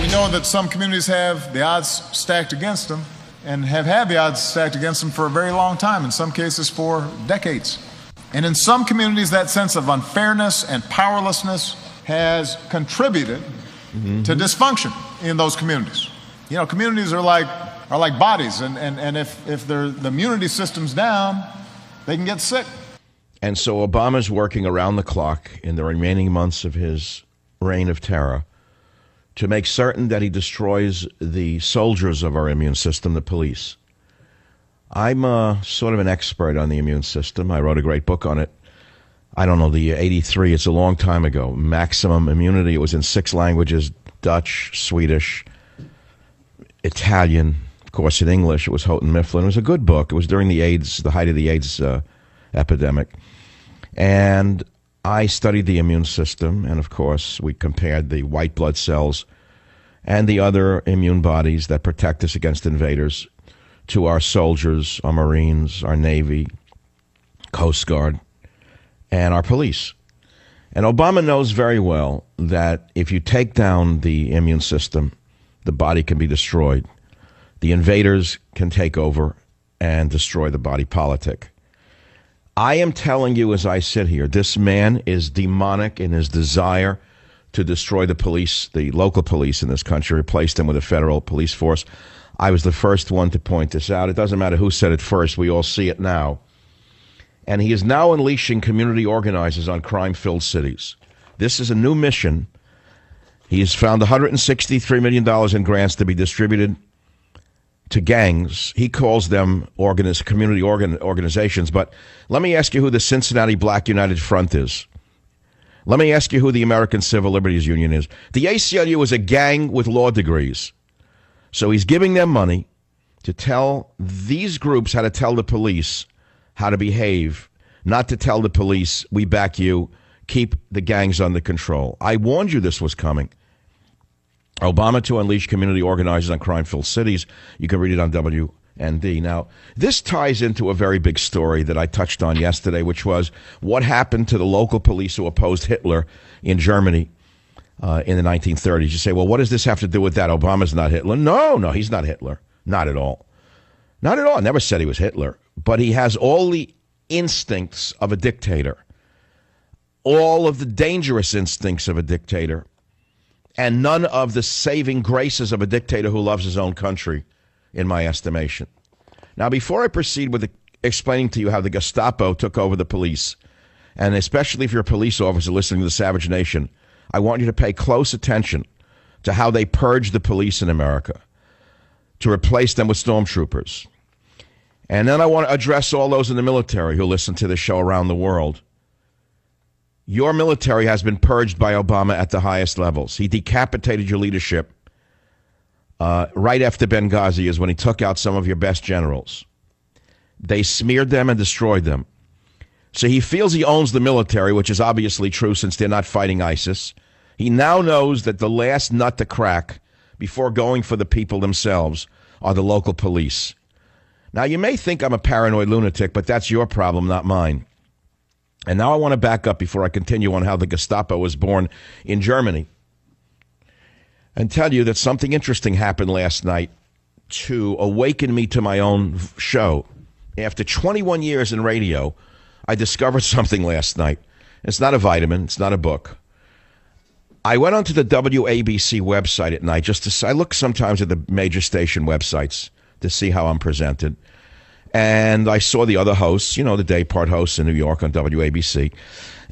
We know that some communities have the odds stacked against them and have had the odds stacked against them for a very long time, in some cases for decades. And in some communities, that sense of unfairness and powerlessness has contributed mm-hmm. to dysfunction in those communities. You know, communities are like, are like bodies, and, and, and if, if the immunity system's down, they can get sick. And so Obama's working around the clock in the remaining months of his reign of terror to make certain that he destroys the soldiers of our immune system, the police. I'm uh, sort of an expert on the immune system. I wrote a great book on it. I don't know, the year 83, it's a long time ago. Maximum Immunity. It was in six languages Dutch, Swedish, Italian, of course, in English. It was Houghton Mifflin. It was a good book. It was during the AIDS, the height of the AIDS uh, epidemic. And I studied the immune system, and of course, we compared the white blood cells and the other immune bodies that protect us against invaders to our soldiers, our Marines, our Navy, Coast Guard, and our police. And Obama knows very well that if you take down the immune system, the body can be destroyed. The invaders can take over and destroy the body politic. I am telling you as I sit here, this man is demonic in his desire to destroy the police, the local police in this country, replace them with a federal police force. I was the first one to point this out. It doesn't matter who said it first, we all see it now. And he is now unleashing community organizers on crime filled cities. This is a new mission he has found $163 million in grants to be distributed to gangs. He calls them organiz- community organ- organizations. But let me ask you who the Cincinnati Black United Front is. Let me ask you who the American Civil Liberties Union is. The ACLU is a gang with law degrees. So he's giving them money to tell these groups how to tell the police how to behave, not to tell the police, we back you, keep the gangs under control. I warned you this was coming. Obama to unleash community organizers on crime filled cities. You can read it on WND. Now, this ties into a very big story that I touched on yesterday, which was what happened to the local police who opposed Hitler in Germany uh, in the 1930s. You say, well, what does this have to do with that? Obama's not Hitler. No, no, he's not Hitler. Not at all. Not at all. I never said he was Hitler. But he has all the instincts of a dictator all of the dangerous instincts of a dictator and none of the saving graces of a dictator who loves his own country, in my estimation. Now, before I proceed with explaining to you how the Gestapo took over the police, and especially if you're a police officer listening to the Savage Nation, I want you to pay close attention to how they purged the police in America to replace them with stormtroopers. And then I want to address all those in the military who listen to this show around the world your military has been purged by Obama at the highest levels. He decapitated your leadership uh, right after Benghazi, is when he took out some of your best generals. They smeared them and destroyed them. So he feels he owns the military, which is obviously true since they're not fighting ISIS. He now knows that the last nut to crack before going for the people themselves are the local police. Now, you may think I'm a paranoid lunatic, but that's your problem, not mine. And now I want to back up before I continue on how the Gestapo was born in Germany and tell you that something interesting happened last night to awaken me to my own show. After 21 years in radio, I discovered something last night. It's not a vitamin, it's not a book. I went onto the WABC website at night just to I look sometimes at the major station websites to see how I'm presented. And I saw the other hosts, you know, the day part hosts in New York on WABC.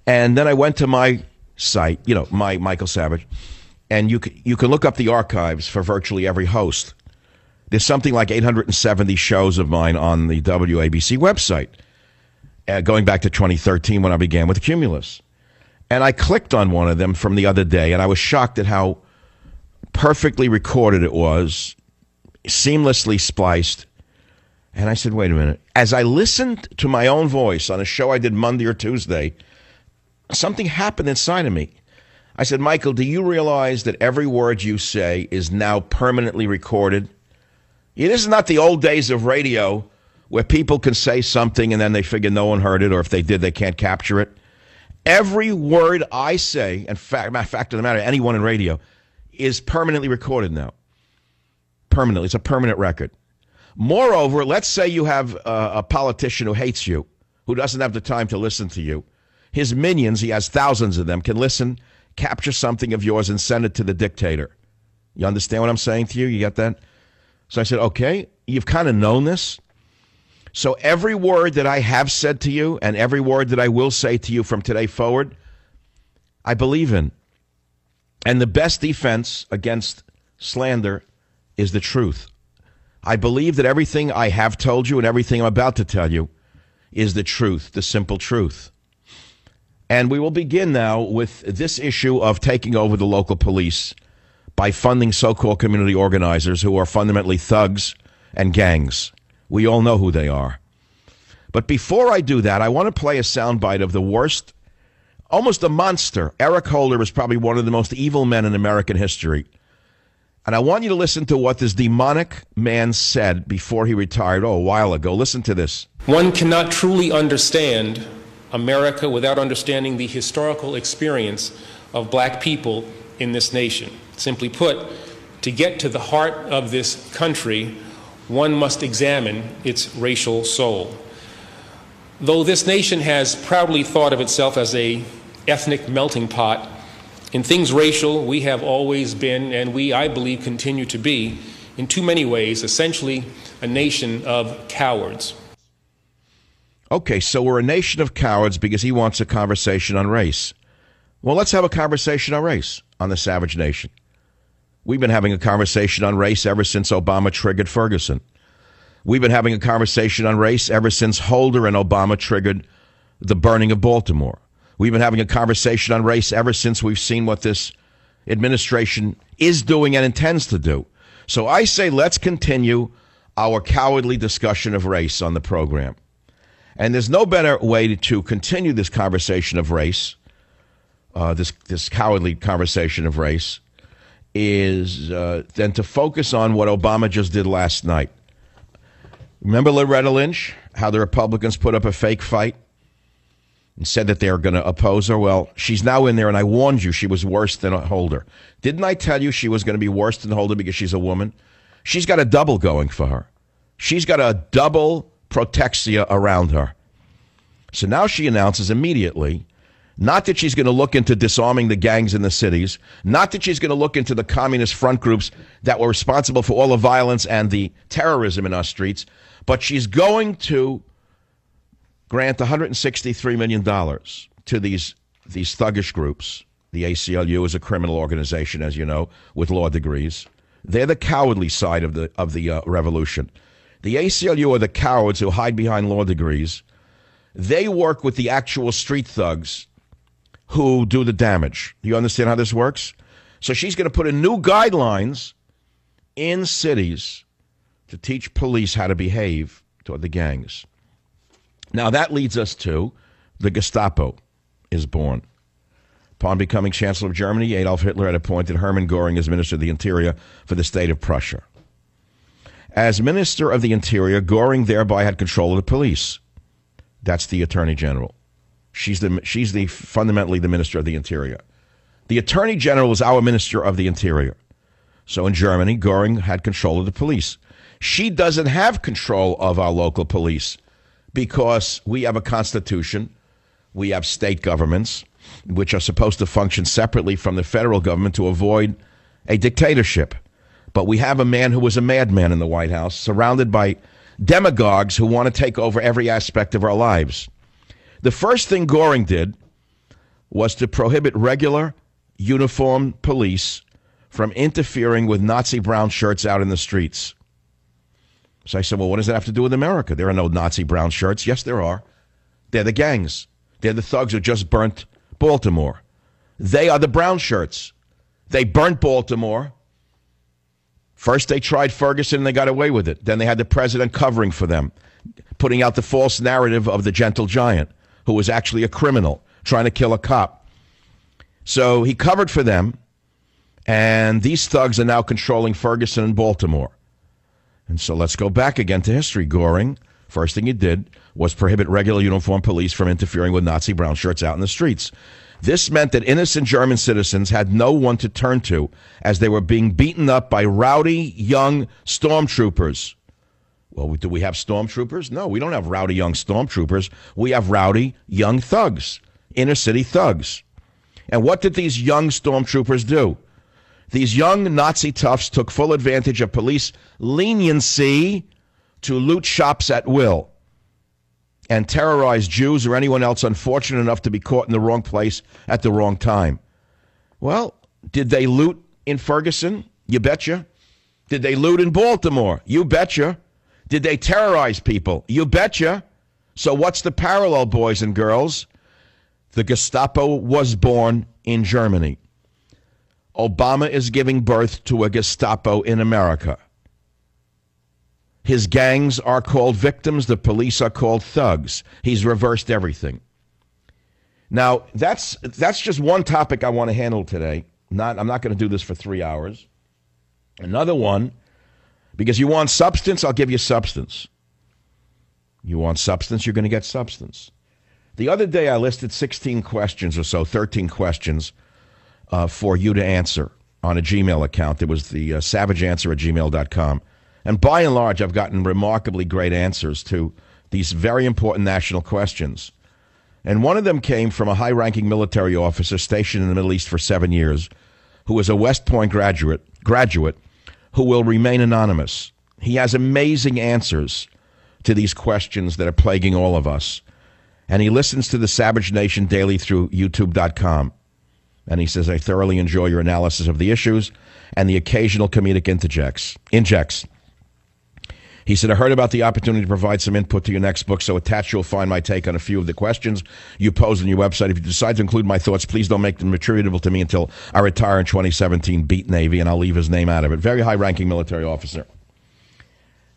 And then I went to my site, you know, my Michael Savage, and you can, you can look up the archives for virtually every host. There's something like 870 shows of mine on the WABC website, uh, going back to 2013 when I began with Cumulus. And I clicked on one of them from the other day, and I was shocked at how perfectly recorded it was seamlessly spliced. And I said, wait a minute. As I listened to my own voice on a show I did Monday or Tuesday, something happened inside of me. I said, Michael, do you realize that every word you say is now permanently recorded? It is not the old days of radio where people can say something and then they figure no one heard it, or if they did, they can't capture it. Every word I say, and fact, fact of the matter, anyone in radio, is permanently recorded now. Permanently. It's a permanent record. Moreover, let's say you have a, a politician who hates you, who doesn't have the time to listen to you. His minions, he has thousands of them, can listen, capture something of yours, and send it to the dictator. You understand what I'm saying to you? You get that? So I said, okay, you've kind of known this. So every word that I have said to you and every word that I will say to you from today forward, I believe in. And the best defense against slander is the truth. I believe that everything I have told you and everything I'm about to tell you is the truth, the simple truth. And we will begin now with this issue of taking over the local police by funding so called community organizers who are fundamentally thugs and gangs. We all know who they are. But before I do that, I want to play a soundbite of the worst, almost a monster. Eric Holder is probably one of the most evil men in American history. And I want you to listen to what this demonic man said before he retired, oh, a while ago. Listen to this. One cannot truly understand America without understanding the historical experience of black people in this nation. Simply put, to get to the heart of this country, one must examine its racial soul. Though this nation has proudly thought of itself as a ethnic melting pot, in things racial, we have always been, and we, I believe, continue to be, in too many ways, essentially a nation of cowards. Okay, so we're a nation of cowards because he wants a conversation on race. Well, let's have a conversation on race on the Savage Nation. We've been having a conversation on race ever since Obama triggered Ferguson. We've been having a conversation on race ever since Holder and Obama triggered the burning of Baltimore. We've been having a conversation on race ever since we've seen what this administration is doing and intends to do. So I say let's continue our cowardly discussion of race on the program. And there's no better way to continue this conversation of race, uh, this, this cowardly conversation of race, is uh, than to focus on what Obama just did last night. Remember Loretta Lynch, how the Republicans put up a fake fight and said that they are going to oppose her? Well, she's now in there, and I warned you she was worse than a Holder. Didn't I tell you she was going to be worse than Holder because she's a woman? She's got a double going for her. She's got a double protexia around her. So now she announces immediately not that she's going to look into disarming the gangs in the cities. Not that she's going to look into the communist front groups that were responsible for all the violence and the terrorism in our streets. But she's going to grant $163 million to these, these thuggish groups. The ACLU is a criminal organization, as you know, with law degrees. They're the cowardly side of the, of the uh, revolution. The ACLU are the cowards who hide behind law degrees. They work with the actual street thugs who do the damage. You understand how this works? So she's going to put in new guidelines in cities to teach police how to behave toward the gangs. Now that leads us to the Gestapo is born. Upon becoming Chancellor of Germany, Adolf Hitler had appointed Hermann Goring as Minister of the Interior for the state of Prussia. As Minister of the Interior, Goring thereby had control of the police. That's the Attorney General. She's the she's the fundamentally the minister of the interior. The attorney general is our minister of the interior. So in Germany, Goring had control of the police. She doesn't have control of our local police because we have a constitution, we have state governments, which are supposed to function separately from the federal government to avoid a dictatorship. But we have a man who was a madman in the White House, surrounded by demagogues who want to take over every aspect of our lives. The first thing Goering did was to prohibit regular uniformed police from interfering with Nazi brown shirts out in the streets. So I said, well, what does that have to do with America? There are no Nazi brown shirts. Yes, there are. They're the gangs. They're the thugs who just burnt Baltimore. They are the brown shirts. They burnt Baltimore First, they tried Ferguson and they got away with it. Then they had the president covering for them, putting out the false narrative of the gentle giant, who was actually a criminal trying to kill a cop. So he covered for them, and these thugs are now controlling Ferguson and Baltimore. And so let's go back again to history. Goring, first thing he did was prohibit regular uniformed police from interfering with Nazi brown shirts out in the streets. This meant that innocent German citizens had no one to turn to as they were being beaten up by rowdy young stormtroopers. Well, do we have stormtroopers? No, we don't have rowdy young stormtroopers. We have rowdy young thugs, inner city thugs. And what did these young stormtroopers do? These young Nazi toughs took full advantage of police leniency to loot shops at will and terrorize Jews or anyone else unfortunate enough to be caught in the wrong place at the wrong time. Well, did they loot in Ferguson? You betcha. Did they loot in Baltimore? You betcha. Did they terrorize people? You betcha. So, what's the parallel, boys and girls? The Gestapo was born in Germany. Obama is giving birth to a Gestapo in America. His gangs are called victims, the police are called thugs. He's reversed everything. Now, that's that's just one topic I want to handle today. Not I'm not going to do this for 3 hours. Another one because you want substance, I'll give you substance. You want substance, you're going to get substance. The other day I listed 16 questions or so, 13 questions uh, for you to answer on a Gmail account. It was the uh, savageanswer at gmail.com. And by and large, I've gotten remarkably great answers to these very important national questions. And one of them came from a high ranking military officer stationed in the Middle East for seven years, who is a West Point graduate, graduate who will remain anonymous. He has amazing answers to these questions that are plaguing all of us. And he listens to the Savage Nation daily through youtube.com. And he says, I thoroughly enjoy your analysis of the issues and the occasional comedic interjects. Injects. He said, I heard about the opportunity to provide some input to your next book, so attached you'll find my take on a few of the questions you pose on your website. If you decide to include my thoughts, please don't make them attributable to me until I retire in 2017, beat Navy, and I'll leave his name out of it. Very high ranking military officer.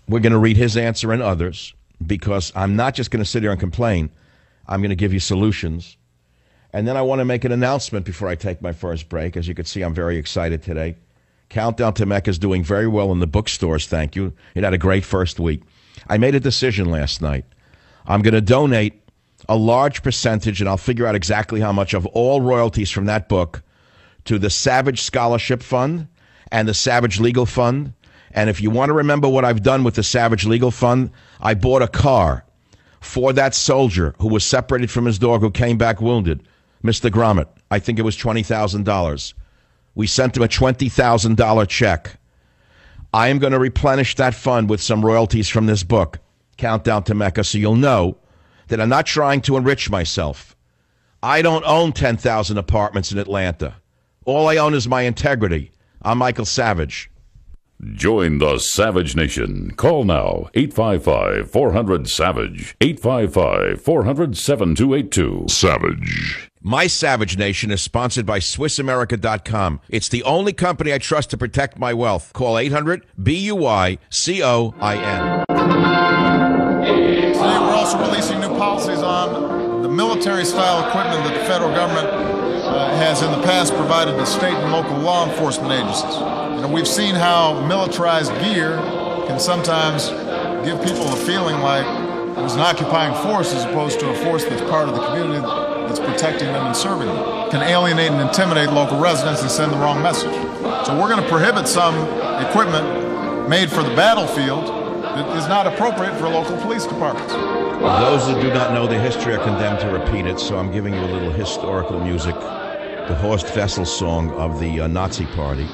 We're going to read his answer and others because I'm not just going to sit here and complain. I'm going to give you solutions. And then I want to make an announcement before I take my first break. As you can see, I'm very excited today. Countdown to Mecca is doing very well in the bookstores, thank you. It had a great first week. I made a decision last night. I'm going to donate a large percentage, and I'll figure out exactly how much of all royalties from that book to the Savage Scholarship Fund and the Savage Legal Fund. And if you want to remember what I've done with the Savage Legal Fund, I bought a car for that soldier who was separated from his dog who came back wounded, Mr. Gromit. I think it was $20,000. We sent him a $20,000 check. I am going to replenish that fund with some royalties from this book, Countdown to Mecca, so you'll know that I'm not trying to enrich myself. I don't own 10,000 apartments in Atlanta. All I own is my integrity. I'm Michael Savage. Join the Savage Nation. Call now 855 400 Savage. 855 400 7282. Savage. My Savage Nation is sponsored by SwissAmerica.com. It's the only company I trust to protect my wealth. Call 800 B U I C O I N. Today, we're also releasing new policies on the military style equipment that the federal government uh, has in the past provided to state and local law enforcement agencies. You know, we've seen how militarized gear can sometimes give people a feeling like there's an occupying force as opposed to a force that's part of the community that's protecting them and serving them. Can alienate and intimidate local residents and send the wrong message. So we're going to prohibit some equipment made for the battlefield that is not appropriate for local police departments. Those that do not know the history are condemned to repeat it, so I'm giving you a little historical music, the Horst Wessel song of the uh, Nazi Party,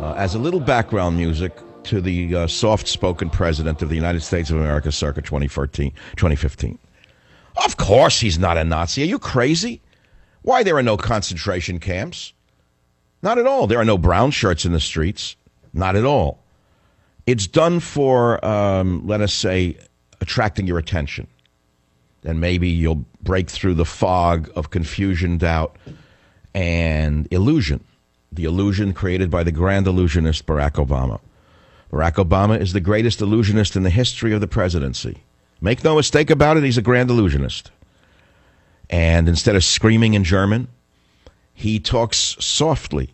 uh, as a little background music to the uh, soft spoken president of the United States of America circa 2014, 2015. Of course he's not a Nazi. Are you crazy? Why, there are no concentration camps. Not at all. There are no brown shirts in the streets. Not at all. It's done for, um, let us say, attracting your attention. And maybe you'll break through the fog of confusion, doubt, and illusion. The illusion created by the grand illusionist Barack Obama. Barack Obama is the greatest illusionist in the history of the presidency. Make no mistake about it, he's a grand illusionist. And instead of screaming in German, he talks softly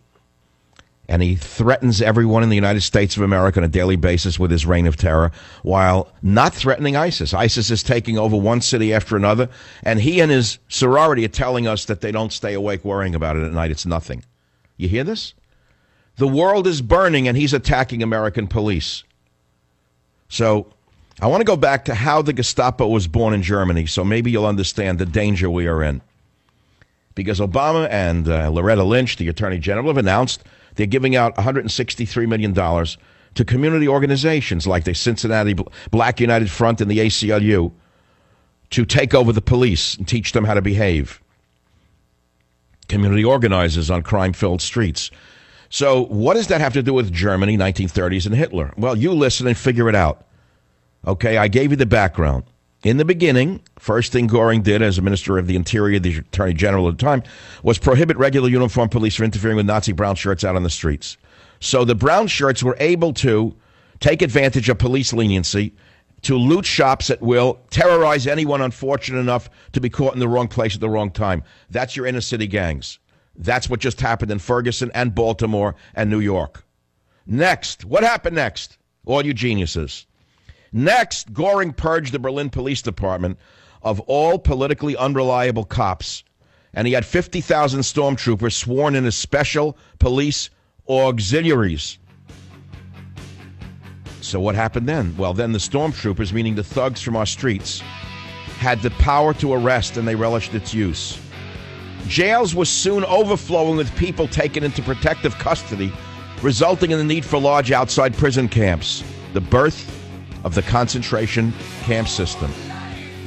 and he threatens everyone in the United States of America on a daily basis with his reign of terror while not threatening ISIS. ISIS is taking over one city after another, and he and his sorority are telling us that they don't stay awake worrying about it at night. It's nothing. You hear this? The world is burning, and he's attacking American police. So I want to go back to how the Gestapo was born in Germany, so maybe you'll understand the danger we are in. Because Obama and uh, Loretta Lynch, the Attorney General, have announced they're giving out $163 million to community organizations like the Cincinnati Black United Front and the ACLU to take over the police and teach them how to behave. Community organizers on crime filled streets. So, what does that have to do with Germany, 1930s, and Hitler? Well, you listen and figure it out. Okay, I gave you the background. In the beginning, first thing Goring did as a Minister of the Interior, the Attorney General at the time, was prohibit regular uniformed police from interfering with Nazi brown shirts out on the streets. So the brown shirts were able to take advantage of police leniency to loot shops at will, terrorize anyone unfortunate enough to be caught in the wrong place at the wrong time. That's your inner city gangs. That's what just happened in Ferguson and Baltimore and New York. Next, what happened next? All you geniuses. Next, Goring purged the Berlin Police Department of all politically unreliable cops, and he had 50,000 stormtroopers sworn in as special police auxiliaries. So, what happened then? Well, then the stormtroopers, meaning the thugs from our streets, had the power to arrest and they relished its use. Jails were soon overflowing with people taken into protective custody, resulting in the need for large outside prison camps. The birth of the concentration camp system.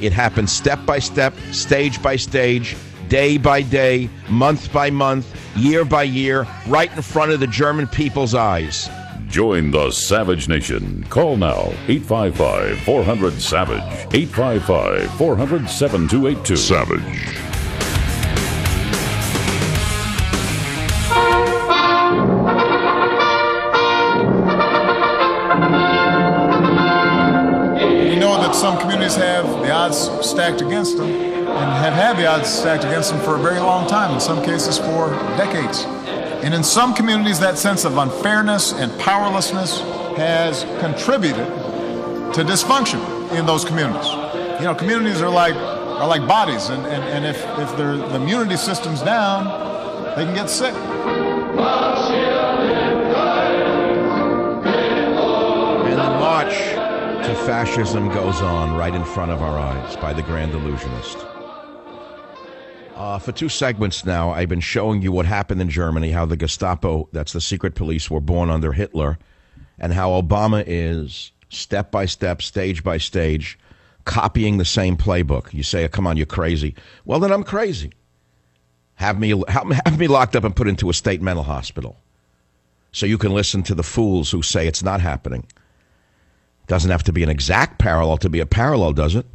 It happened step by step, stage by stage, day by day, month by month, year by year, right in front of the German people's eyes. Join the Savage Nation. Call now 855 400 Savage. 855 400 7282. Savage. Stacked against them and have had the odds stacked against them for a very long time, in some cases for decades. And in some communities, that sense of unfairness and powerlessness has contributed to dysfunction in those communities. You know, communities are like are like bodies, and, and, and if, if the immunity system's down, they can get sick. To fascism goes on right in front of our eyes by the grand illusionist. Uh, for two segments now, I've been showing you what happened in Germany, how the Gestapo, that's the secret police, were born under Hitler, and how Obama is step by step, stage by stage, copying the same playbook. You say, oh, come on, you're crazy. Well, then I'm crazy. Have me, have me locked up and put into a state mental hospital so you can listen to the fools who say it's not happening. Doesn't have to be an exact parallel to be a parallel, does it?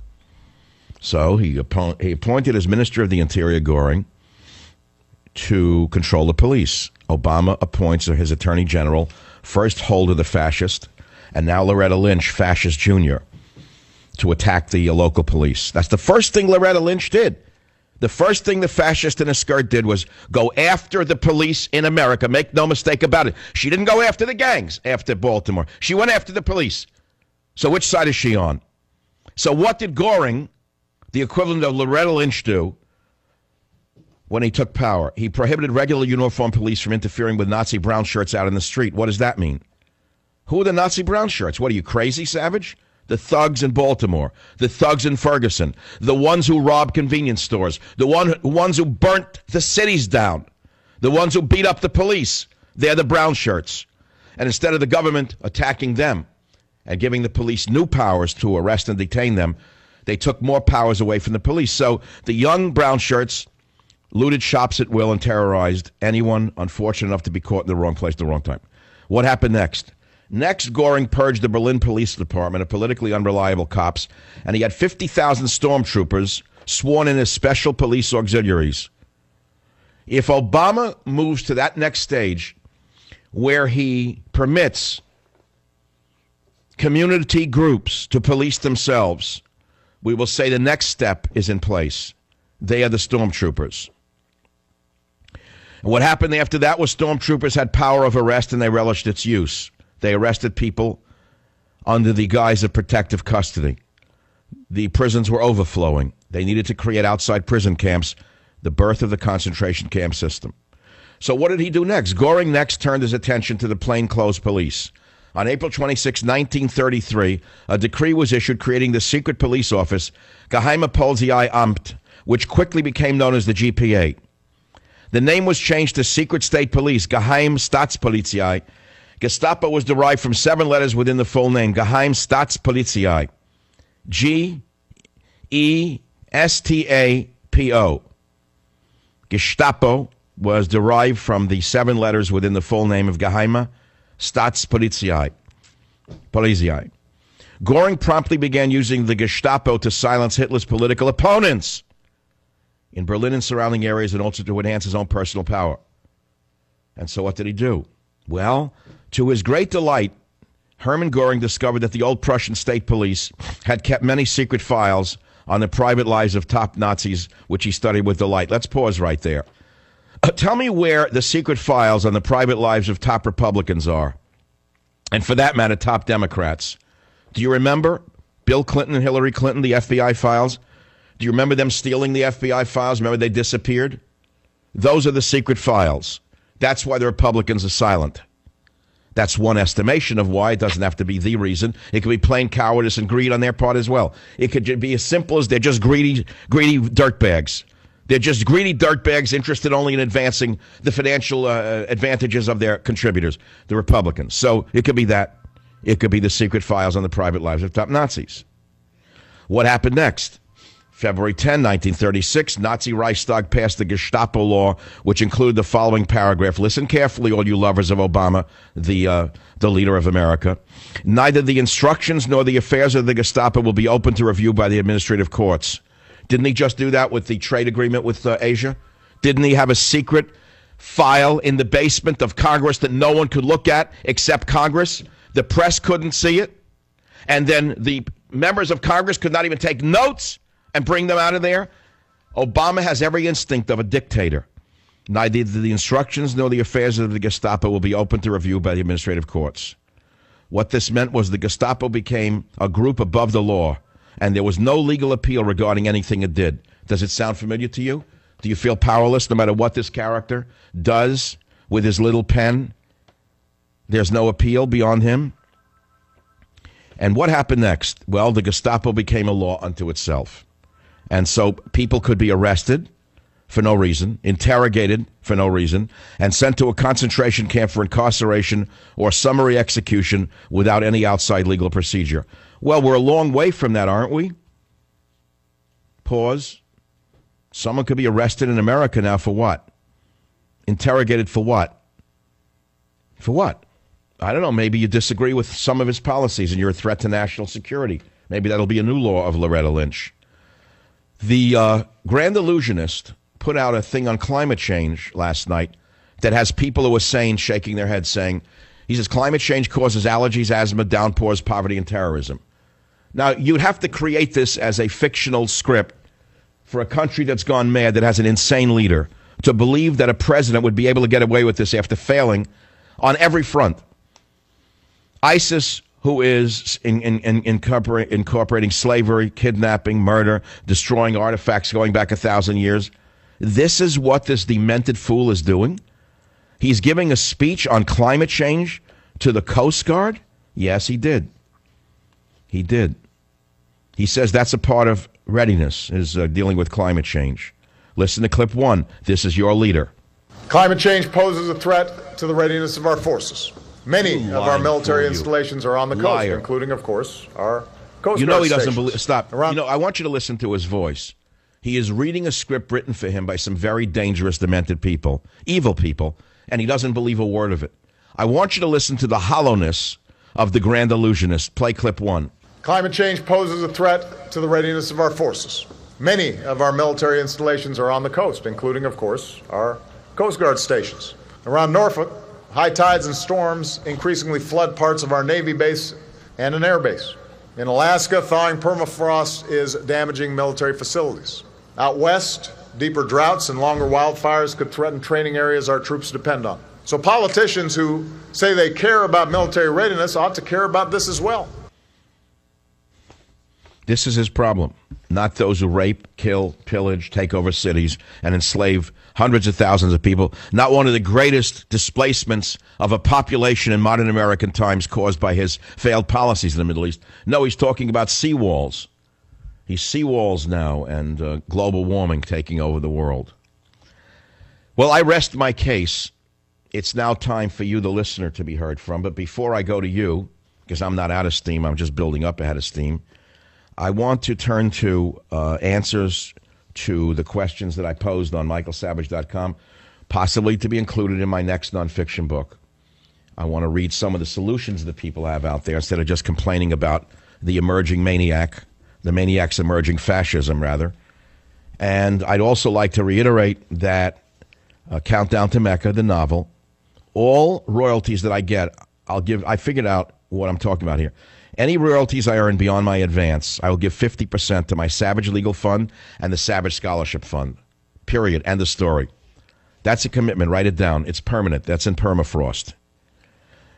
So he, he appointed as Minister of the Interior Goring to control the police. Obama appoints his Attorney General, first Holder the fascist, and now Loretta Lynch, fascist junior, to attack the local police. That's the first thing Loretta Lynch did. The first thing the fascist in a skirt did was go after the police in America. Make no mistake about it. She didn't go after the gangs after Baltimore. She went after the police. So which side is she on? So what did Goring, the equivalent of Loretta Lynch, do when he took power? He prohibited regular uniformed police from interfering with Nazi brown shirts out in the street. What does that mean? Who are the Nazi brown shirts? What are you, crazy, Savage? The thugs in Baltimore, the thugs in Ferguson, the ones who robbed convenience stores, the one, ones who burnt the cities down, the ones who beat up the police. They're the brown shirts. And instead of the government attacking them, and giving the police new powers to arrest and detain them, they took more powers away from the police. So the young brown shirts looted shops at will and terrorized anyone unfortunate enough to be caught in the wrong place at the wrong time. What happened next? Next, Goring purged the Berlin Police Department of politically unreliable cops, and he had 50,000 stormtroopers sworn in as special police auxiliaries. If Obama moves to that next stage where he permits community groups to police themselves, we will say the next step is in place. They are the stormtroopers. And what happened after that was stormtroopers had power of arrest and they relished its use. They arrested people under the guise of protective custody. The prisons were overflowing. They needed to create outside prison camps, the birth of the concentration camp system. So, what did he do next? Goring next turned his attention to the plainclothes police. On April 26, 1933, a decree was issued creating the secret police office, Geheime Polizeiamt, which quickly became known as the GPA. The name was changed to Secret State Police, Geheim Staatspolizei. Gestapo was derived from seven letters within the full name, Geheim Staatspolizei. G E S T A P O. Gestapo was derived from the seven letters within the full name of Geheime Staatspolizei. Polizei. Goring promptly began using the Gestapo to silence Hitler's political opponents in Berlin and surrounding areas and also to enhance his own personal power. And so what did he do? Well, to his great delight, Hermann Goring discovered that the old Prussian state police had kept many secret files on the private lives of top Nazis, which he studied with delight. Let's pause right there. Uh, tell me where the secret files on the private lives of top Republicans are, and for that matter, top Democrats. Do you remember Bill Clinton and Hillary Clinton, the FBI files? Do you remember them stealing the FBI files? Remember they disappeared? Those are the secret files. That's why the Republicans are silent. That's one estimation of why. It doesn't have to be the reason. It could be plain cowardice and greed on their part as well. It could be as simple as they're just greedy, greedy dirtbags. They're just greedy dirtbags interested only in advancing the financial uh, advantages of their contributors, the Republicans. So it could be that. It could be the secret files on the private lives of top Nazis. What happened next? February 10, 1936, Nazi Reichstag passed the Gestapo law, which included the following paragraph. Listen carefully, all you lovers of Obama, the, uh, the leader of America. Neither the instructions nor the affairs of the Gestapo will be open to review by the administrative courts. Didn't he just do that with the trade agreement with uh, Asia? Didn't he have a secret file in the basement of Congress that no one could look at except Congress? The press couldn't see it. And then the members of Congress could not even take notes and bring them out of there? Obama has every instinct of a dictator. Neither the instructions nor the affairs of the Gestapo will be open to review by the administrative courts. What this meant was the Gestapo became a group above the law, and there was no legal appeal regarding anything it did. Does it sound familiar to you? Do you feel powerless no matter what this character does with his little pen? There's no appeal beyond him? And what happened next? Well, the Gestapo became a law unto itself. And so people could be arrested for no reason, interrogated for no reason, and sent to a concentration camp for incarceration or summary execution without any outside legal procedure. Well, we're a long way from that, aren't we? Pause. Someone could be arrested in America now for what? Interrogated for what? For what? I don't know. Maybe you disagree with some of his policies and you're a threat to national security. Maybe that'll be a new law of Loretta Lynch. The uh, Grand Illusionist put out a thing on climate change last night that has people who are sane shaking their heads saying, he says climate change causes allergies, asthma, downpours, poverty, and terrorism. Now, you'd have to create this as a fictional script for a country that's gone mad, that has an insane leader, to believe that a president would be able to get away with this after failing on every front. ISIS who is in, in, in incorporating slavery, kidnapping, murder, destroying artifacts going back a thousand years. This is what this demented fool is doing. He's giving a speech on climate change to the Coast Guard. Yes, he did. He did. He says that's a part of readiness is uh, dealing with climate change. Listen to clip one. This is your leader. Climate change poses a threat to the readiness of our forces. Many of our military installations are on the coast, including, of course, our Coast You know he doesn't believe. Stop. Around- you know, I want you to listen to his voice. He is reading a script written for him by some very dangerous, demented people, evil people, and he doesn't believe a word of it. I want you to listen to the hollowness of the grand illusionist. Play clip one. Climate change poses a threat to the readiness of our forces. Many of our military installations are on the coast, including, of course, our Coast Guard stations. Around Norfolk, High tides and storms increasingly flood parts of our Navy base and an airbase. In Alaska, thawing permafrost is damaging military facilities. Out west, deeper droughts and longer wildfires could threaten training areas our troops depend on. So politicians who say they care about military readiness ought to care about this as well. This is his problem, not those who rape, kill, pillage, take over cities, and enslave hundreds of thousands of people. Not one of the greatest displacements of a population in modern American times caused by his failed policies in the Middle East. No, he's talking about seawalls. He's seawalls now and uh, global warming taking over the world. Well, I rest my case. It's now time for you, the listener, to be heard from. But before I go to you, because I'm not out of steam, I'm just building up ahead of steam. I want to turn to uh, answers to the questions that I posed on michaelsavage.com, possibly to be included in my next nonfiction book. I want to read some of the solutions that people have out there instead of just complaining about the emerging maniac, the maniac's emerging fascism, rather. And I'd also like to reiterate that uh, Countdown to Mecca, the novel, all royalties that I get, I'll give, I figured out what I'm talking about here. Any royalties I earn beyond my advance, I will give 50% to my Savage Legal Fund and the Savage Scholarship Fund. Period. End of story. That's a commitment. Write it down. It's permanent. That's in permafrost.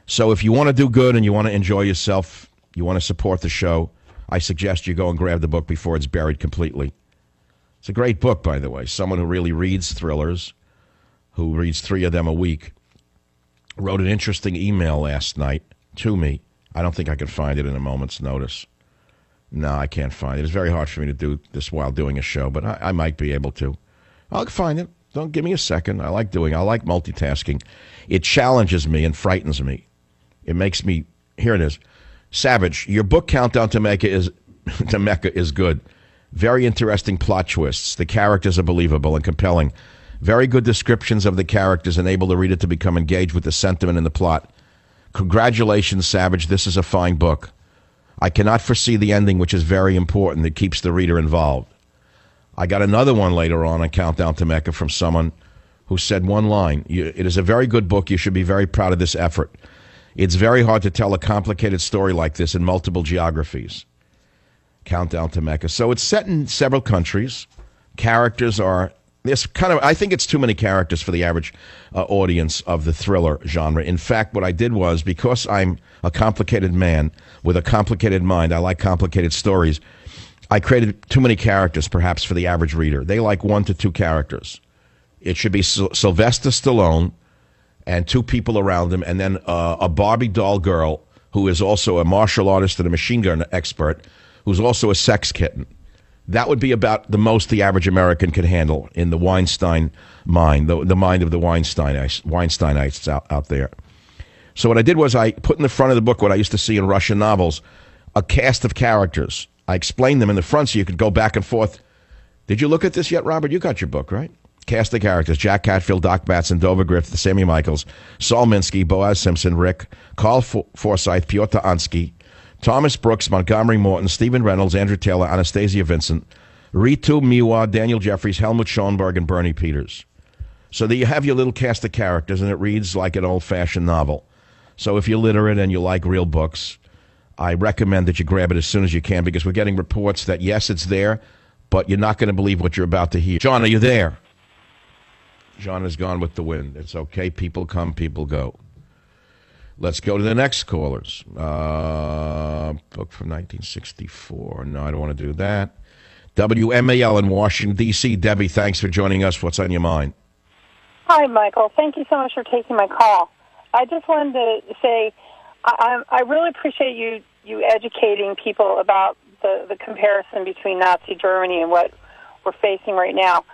So if you want to do good and you want to enjoy yourself, you want to support the show, I suggest you go and grab the book before it's buried completely. It's a great book, by the way. Someone who really reads thrillers, who reads three of them a week, wrote an interesting email last night to me I don't think I can find it in a moment's notice. No, I can't find it. It's very hard for me to do this while doing a show, but I, I might be able to. I'll find it. Don't give me a second. I like doing. I like multitasking. It challenges me and frightens me. It makes me. Here it is. Savage, your book Countdown to Mecca is to Mecca is good. Very interesting plot twists. The characters are believable and compelling. Very good descriptions of the characters enable the reader to become engaged with the sentiment in the plot. Congratulations, Savage. This is a fine book. I cannot foresee the ending, which is very important. It keeps the reader involved. I got another one later on on Countdown to Mecca from someone who said one line It is a very good book. You should be very proud of this effort. It's very hard to tell a complicated story like this in multiple geographies. Countdown to Mecca. So it's set in several countries. Characters are there's kind of I think it's too many characters for the average uh, audience of the thriller genre. In fact, what I did was because I'm a complicated man with a complicated mind, I like complicated stories. I created too many characters, perhaps, for the average reader. They like one to two characters. It should be Sylvester Stallone and two people around him, and then uh, a Barbie doll girl who is also a martial artist and a machine gun expert, who's also a sex kitten that would be about the most the average American could handle in the Weinstein mind, the, the mind of the Weinsteinites, Weinsteinites out, out there. So what I did was I put in the front of the book what I used to see in Russian novels, a cast of characters. I explained them in the front so you could go back and forth. Did you look at this yet, Robert? You got your book, right? Cast of characters: Jack Hatfield, Doc Batson, Dover Griffith, the Sammy Michaels, Saul Minsky, Boaz Simpson, Rick, Carl For- Forsyth, Pyotr Ansky, Thomas Brooks, Montgomery Morton, Stephen Reynolds, Andrew Taylor, Anastasia Vincent, Ritu Miwa, Daniel Jeffries, Helmut Schoenberg, and Bernie Peters. So that you have your little cast of characters, and it reads like an old fashioned novel. So if you're literate and you like real books, I recommend that you grab it as soon as you can because we're getting reports that, yes, it's there, but you're not going to believe what you're about to hear. John, are you there? John has gone with the wind. It's okay. People come, people go. Let's go to the next callers. Uh, book from 1964. No, I don't want to do that. WMAL in Washington, D.C. Debbie, thanks for joining us. What's on your mind? Hi, Michael. Thank you so much for taking my call. I just wanted to say I, I really appreciate you, you educating people about the, the comparison between Nazi Germany and what we're facing right now.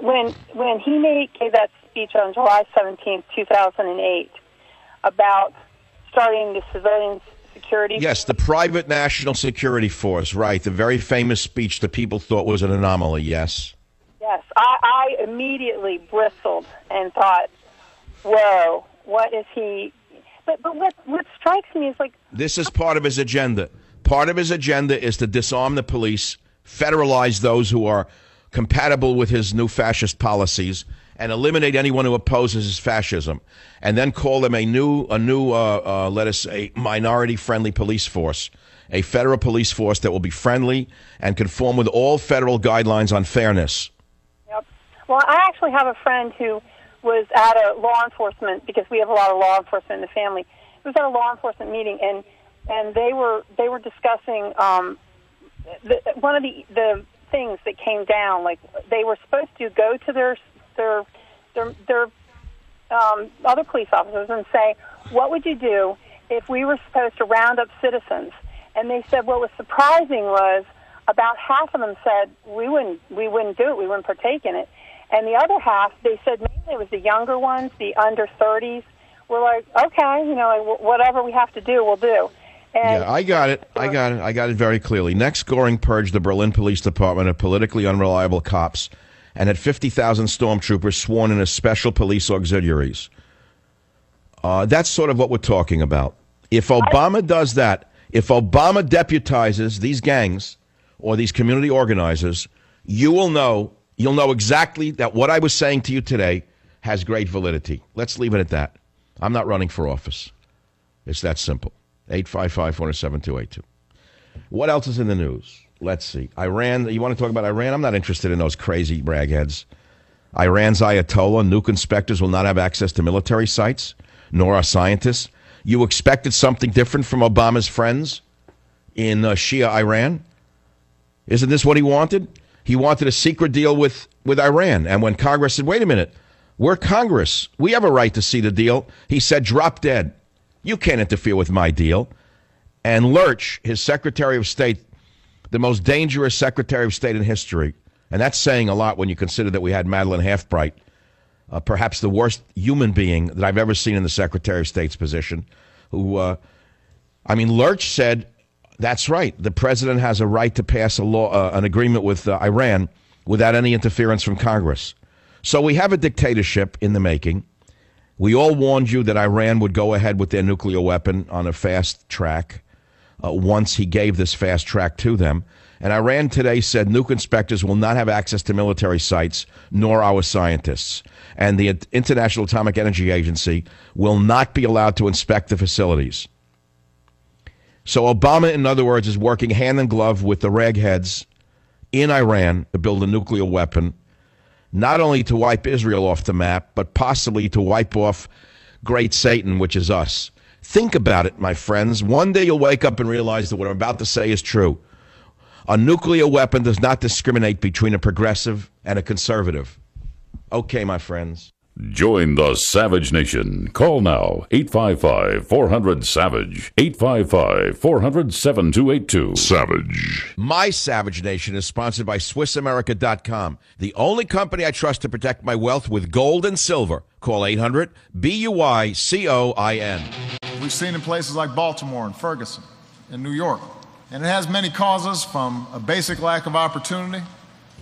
When, when he made, gave that speech on July 17, 2008, about starting the civilian security. Yes, the private national security force, right? The very famous speech that people thought was an anomaly. Yes. Yes, I, I immediately bristled and thought, "Whoa, what is he?" But but what what strikes me is like this is part of his agenda. Part of his agenda is to disarm the police, federalize those who are compatible with his new fascist policies and eliminate anyone who opposes his fascism, and then call them a new, a new, uh, uh, let us say, minority-friendly police force, a federal police force that will be friendly and conform with all federal guidelines on fairness. Yep. Well, I actually have a friend who was at a law enforcement because we have a lot of law enforcement in the family. He was at a law enforcement meeting and and they were they were discussing um, the, one of the the things that came down. Like they were supposed to go to their their their their um, other police officers and say, "What would you do if we were supposed to round up citizens?" And they said, "What was surprising was about half of them said we wouldn't we wouldn't do it, we wouldn't partake in it." And the other half, they said mainly it was the younger ones, the under 30s. We're like, okay, you know, whatever we have to do, we'll do. And yeah, I got it. I got it. I got it very clearly. Next Goring purged the Berlin Police Department of politically unreliable cops and had 50,000 stormtroopers sworn in as special police auxiliaries. Uh, that's sort of what we're talking about. If Obama does that, if Obama deputizes these gangs or these community organizers, you will know you'll know exactly that what I was saying to you today has great validity. Let's leave it at that. I'm not running for office. It's that simple. 855 47282. What else is in the news? Let's see. Iran, you want to talk about Iran? I'm not interested in those crazy bragheads. Iran's Ayatollah, nuke inspectors will not have access to military sites, nor are scientists. You expected something different from Obama's friends in uh, Shia Iran? Isn't this what he wanted? He wanted a secret deal with, with Iran. And when Congress said, wait a minute, we're Congress. We have a right to see the deal. He said, drop dead. You can't interfere with my deal. And Lurch, his Secretary of State, the most dangerous Secretary of State in history, and that's saying a lot when you consider that we had Madeleine Halfbright, uh, perhaps the worst human being that I've ever seen in the Secretary of State's position, who, uh, I mean, Lurch said that's right. The president has a right to pass a law, uh, an agreement with uh, Iran without any interference from Congress. So we have a dictatorship in the making. We all warned you that Iran would go ahead with their nuclear weapon on a fast track uh, once he gave this fast track to them. And Iran today said nuke inspectors will not have access to military sites, nor our scientists. And the International Atomic Energy Agency will not be allowed to inspect the facilities. So Obama, in other words, is working hand in glove with the ragheads in Iran to build a nuclear weapon, not only to wipe Israel off the map, but possibly to wipe off great Satan, which is us. Think about it, my friends. One day you'll wake up and realize that what I'm about to say is true. A nuclear weapon does not discriminate between a progressive and a conservative. Okay, my friends. Join the Savage Nation. Call now 855 400 Savage. 855 400 7282. Savage. My Savage Nation is sponsored by SwissAmerica.com, the only company I trust to protect my wealth with gold and silver. Call 800 B U I C O I N. We've seen in places like Baltimore and Ferguson and New York. And it has many causes from a basic lack of opportunity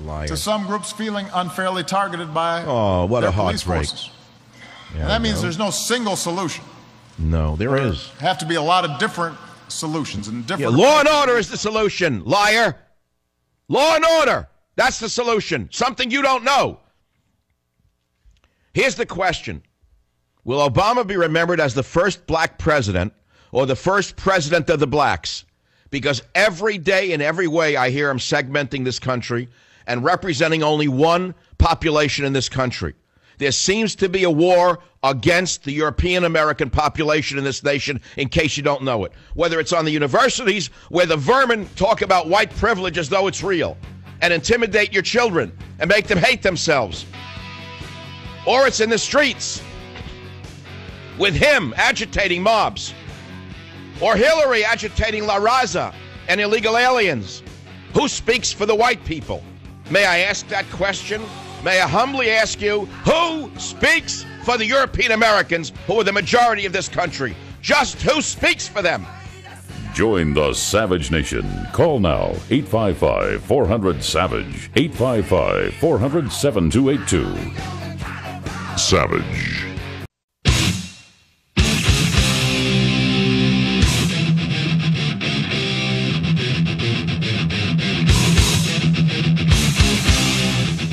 Liar. to some groups feeling unfairly targeted by oh, what their a police heartbreak. forces. and that means there's no single solution. No, there There is. have to be a lot of different solutions and Yeah, different. law and order is the solution, liar. Law and order. That's the solution. Something you don't know. Here's the question Will Obama be remembered as the first black president or the first president of the blacks? Because every day in every way I hear him segmenting this country and representing only one population in this country. There seems to be a war against the European American population in this nation, in case you don't know it. Whether it's on the universities where the vermin talk about white privilege as though it's real and intimidate your children and make them hate themselves, or it's in the streets with him agitating mobs, or Hillary agitating La Raza and illegal aliens. Who speaks for the white people? May I ask that question? May I humbly ask you, who speaks for the European Americans who are the majority of this country? Just who speaks for them? Join the Savage Nation. Call now 855 400 Savage. 855 400 7282. Savage.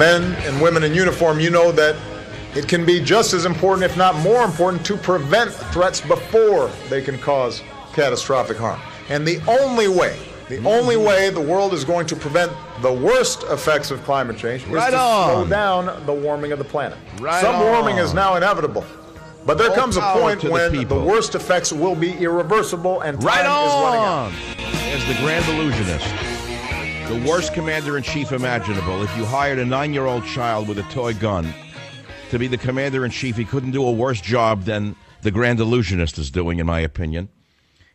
Men and women in uniform, you know that it can be just as important, if not more important, to prevent threats before they can cause catastrophic harm. And the only way the only mm. way the world is going to prevent the worst effects of climate change is Right to on. slow down the warming of the planet. Right Some warming on. is now inevitable. But there All comes a point to the when the, worst effects will be irreversible and time Right is running out. on. As the Grand Illusionist, the worst commander in chief imaginable. If you hired a nine year old child with a toy gun to be the commander in chief, he couldn't do a worse job than the Grand Illusionist is doing, in my opinion.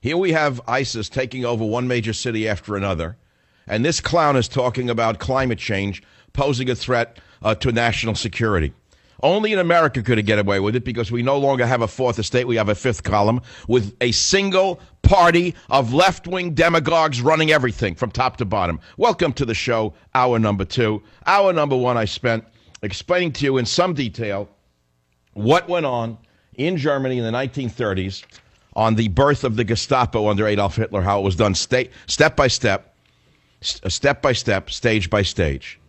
Here we have ISIS taking over one major city after another, and this clown is talking about climate change posing a threat uh, to national security. Only in America could it get away with it because we no longer have a fourth estate, we have a fifth column with a single party of left wing demagogues running everything from top to bottom. Welcome to the show, hour number two. Hour number one, I spent explaining to you in some detail what went on in Germany in the 1930s on the birth of the Gestapo under Adolf Hitler, how it was done step by step, s- uh, step by step, stage by stage.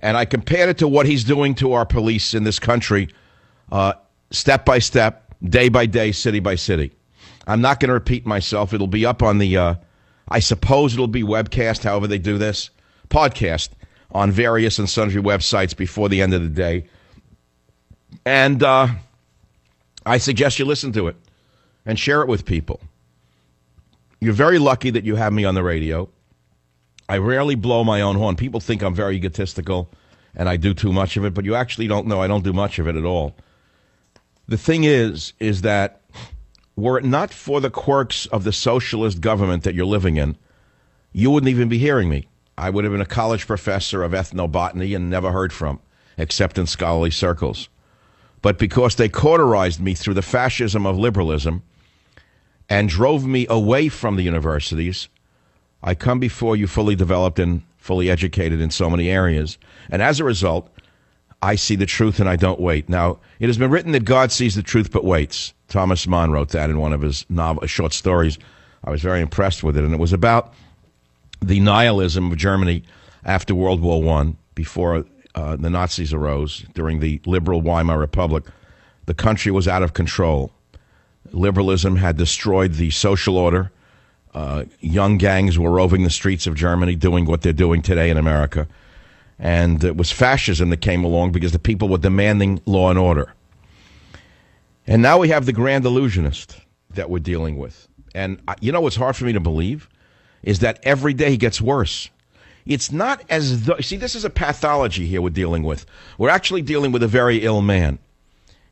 And I compared it to what he's doing to our police in this country, uh, step by step, day by day, city by city. I'm not going to repeat myself. It'll be up on the, uh, I suppose it'll be webcast, however they do this, podcast on various and sundry websites before the end of the day. And uh, I suggest you listen to it and share it with people. You're very lucky that you have me on the radio. I rarely blow my own horn. People think I'm very egotistical and I do too much of it, but you actually don't know I don't do much of it at all. The thing is, is that were it not for the quirks of the socialist government that you're living in, you wouldn't even be hearing me. I would have been a college professor of ethnobotany and never heard from, except in scholarly circles. But because they cauterized me through the fascism of liberalism and drove me away from the universities, I come before you fully developed and fully educated in so many areas. And as a result, I see the truth and I don't wait. Now, it has been written that God sees the truth but waits. Thomas Mann wrote that in one of his novel, short stories. I was very impressed with it. And it was about the nihilism of Germany after World War One, before uh, the Nazis arose during the liberal Weimar Republic. The country was out of control. Liberalism had destroyed the social order. Uh, young gangs were roving the streets of Germany, doing what they're doing today in America. And it was fascism that came along because the people were demanding law and order. And now we have the grand illusionist that we're dealing with. And uh, you know what's hard for me to believe? Is that every day he gets worse. It's not as though, see, this is a pathology here we're dealing with. We're actually dealing with a very ill man.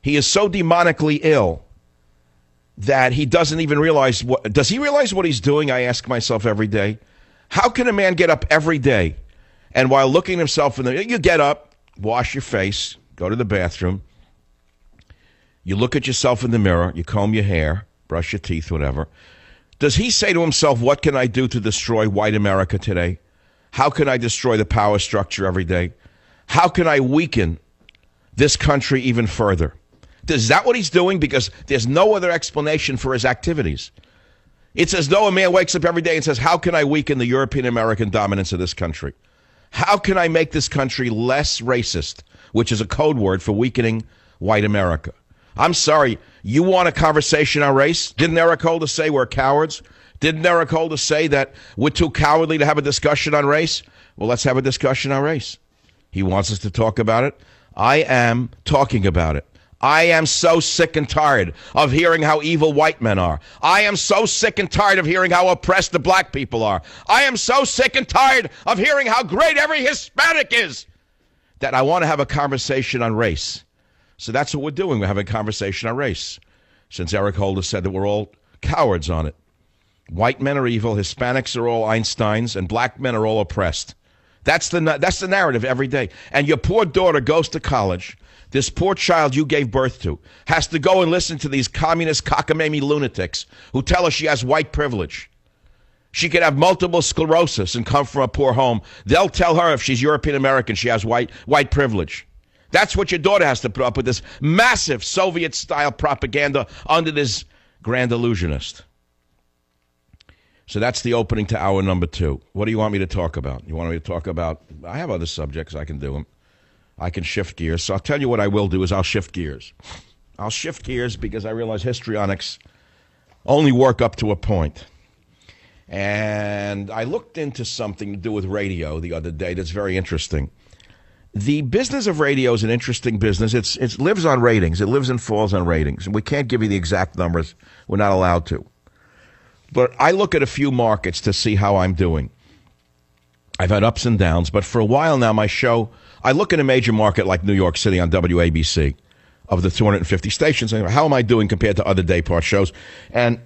He is so demonically ill that he doesn't even realize what, does he realize what he's doing? I ask myself every day. How can a man get up every day and while looking himself in the, you get up, wash your face, go to the bathroom, you look at yourself in the mirror, you comb your hair, brush your teeth, whatever. Does he say to himself, What can I do to destroy white America today? How can I destroy the power structure every day? How can I weaken this country even further? Is that what he's doing? Because there's no other explanation for his activities. It's as though a man wakes up every day and says, How can I weaken the European American dominance of this country? How can I make this country less racist, which is a code word for weakening white America? I'm sorry, you want a conversation on race? Didn't Eric Holder say we're cowards? Didn't Eric Holder say that we're too cowardly to have a discussion on race? Well, let's have a discussion on race. He wants us to talk about it. I am talking about it. I am so sick and tired of hearing how evil white men are. I am so sick and tired of hearing how oppressed the black people are. I am so sick and tired of hearing how great every Hispanic is that I want to have a conversation on race. So that's what we're doing. We're having a conversation on race. Since Eric Holder said that we're all cowards on it. White men are evil, Hispanics are all Einsteins, and black men are all oppressed. That's the that's the narrative every day. And your poor daughter goes to college. This poor child you gave birth to has to go and listen to these communist cockamamie lunatics who tell her she has white privilege. She could have multiple sclerosis and come from a poor home. They'll tell her if she's European American, she has white white privilege. That's what your daughter has to put up with this massive Soviet style propaganda under this grand illusionist. So that's the opening to hour number two. What do you want me to talk about? You want me to talk about? I have other subjects. I can do them. I can shift gears. So I'll tell you what I will do is I'll shift gears. I'll shift gears because I realize histrionics only work up to a point. And I looked into something to do with radio the other day that's very interesting. The business of radio is an interesting business. It's it lives on ratings. It lives and falls on ratings. And we can't give you the exact numbers. We're not allowed to. But I look at a few markets to see how I'm doing. I've had ups and downs, but for a while now, my show, I look in a major market like New York City on WABC of the 250 stations. How am I doing compared to other day part shows? And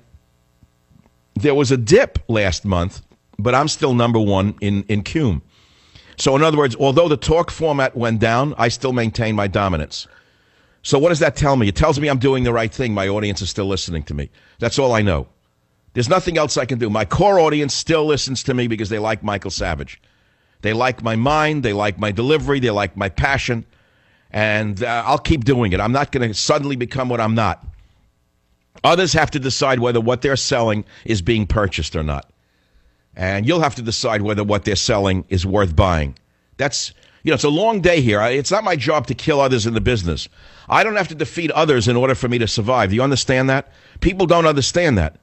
there was a dip last month, but I'm still number one in, in Cume. So, in other words, although the talk format went down, I still maintain my dominance. So, what does that tell me? It tells me I'm doing the right thing. My audience is still listening to me. That's all I know. There's nothing else I can do. My core audience still listens to me because they like Michael Savage. They like my mind, they like my delivery, they like my passion, and uh, I'll keep doing it. I'm not going to suddenly become what I'm not. Others have to decide whether what they're selling is being purchased or not. And you'll have to decide whether what they're selling is worth buying. That's, you know, it's a long day here. It's not my job to kill others in the business. I don't have to defeat others in order for me to survive. Do you understand that? People don't understand that.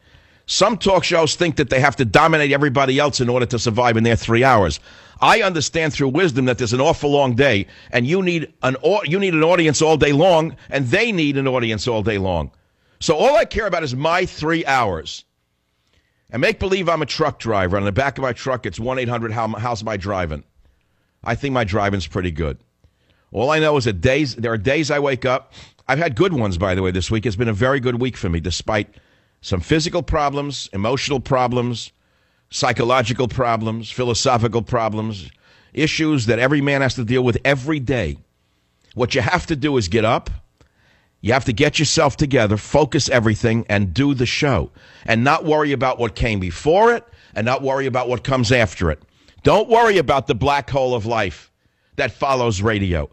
Some talk shows think that they have to dominate everybody else in order to survive in their three hours. I understand through wisdom that there's an awful long day, and you need an you need an audience all day long, and they need an audience all day long. So all I care about is my three hours. And make believe I'm a truck driver. On the back of my truck, it's 1 800 how, How's my driving? I think my driving's pretty good. All I know is that days, there are days I wake up. I've had good ones, by the way, this week. It's been a very good week for me, despite some physical problems, emotional problems, psychological problems, philosophical problems, issues that every man has to deal with every day. What you have to do is get up. You have to get yourself together, focus everything, and do the show. And not worry about what came before it and not worry about what comes after it. Don't worry about the black hole of life that follows radio.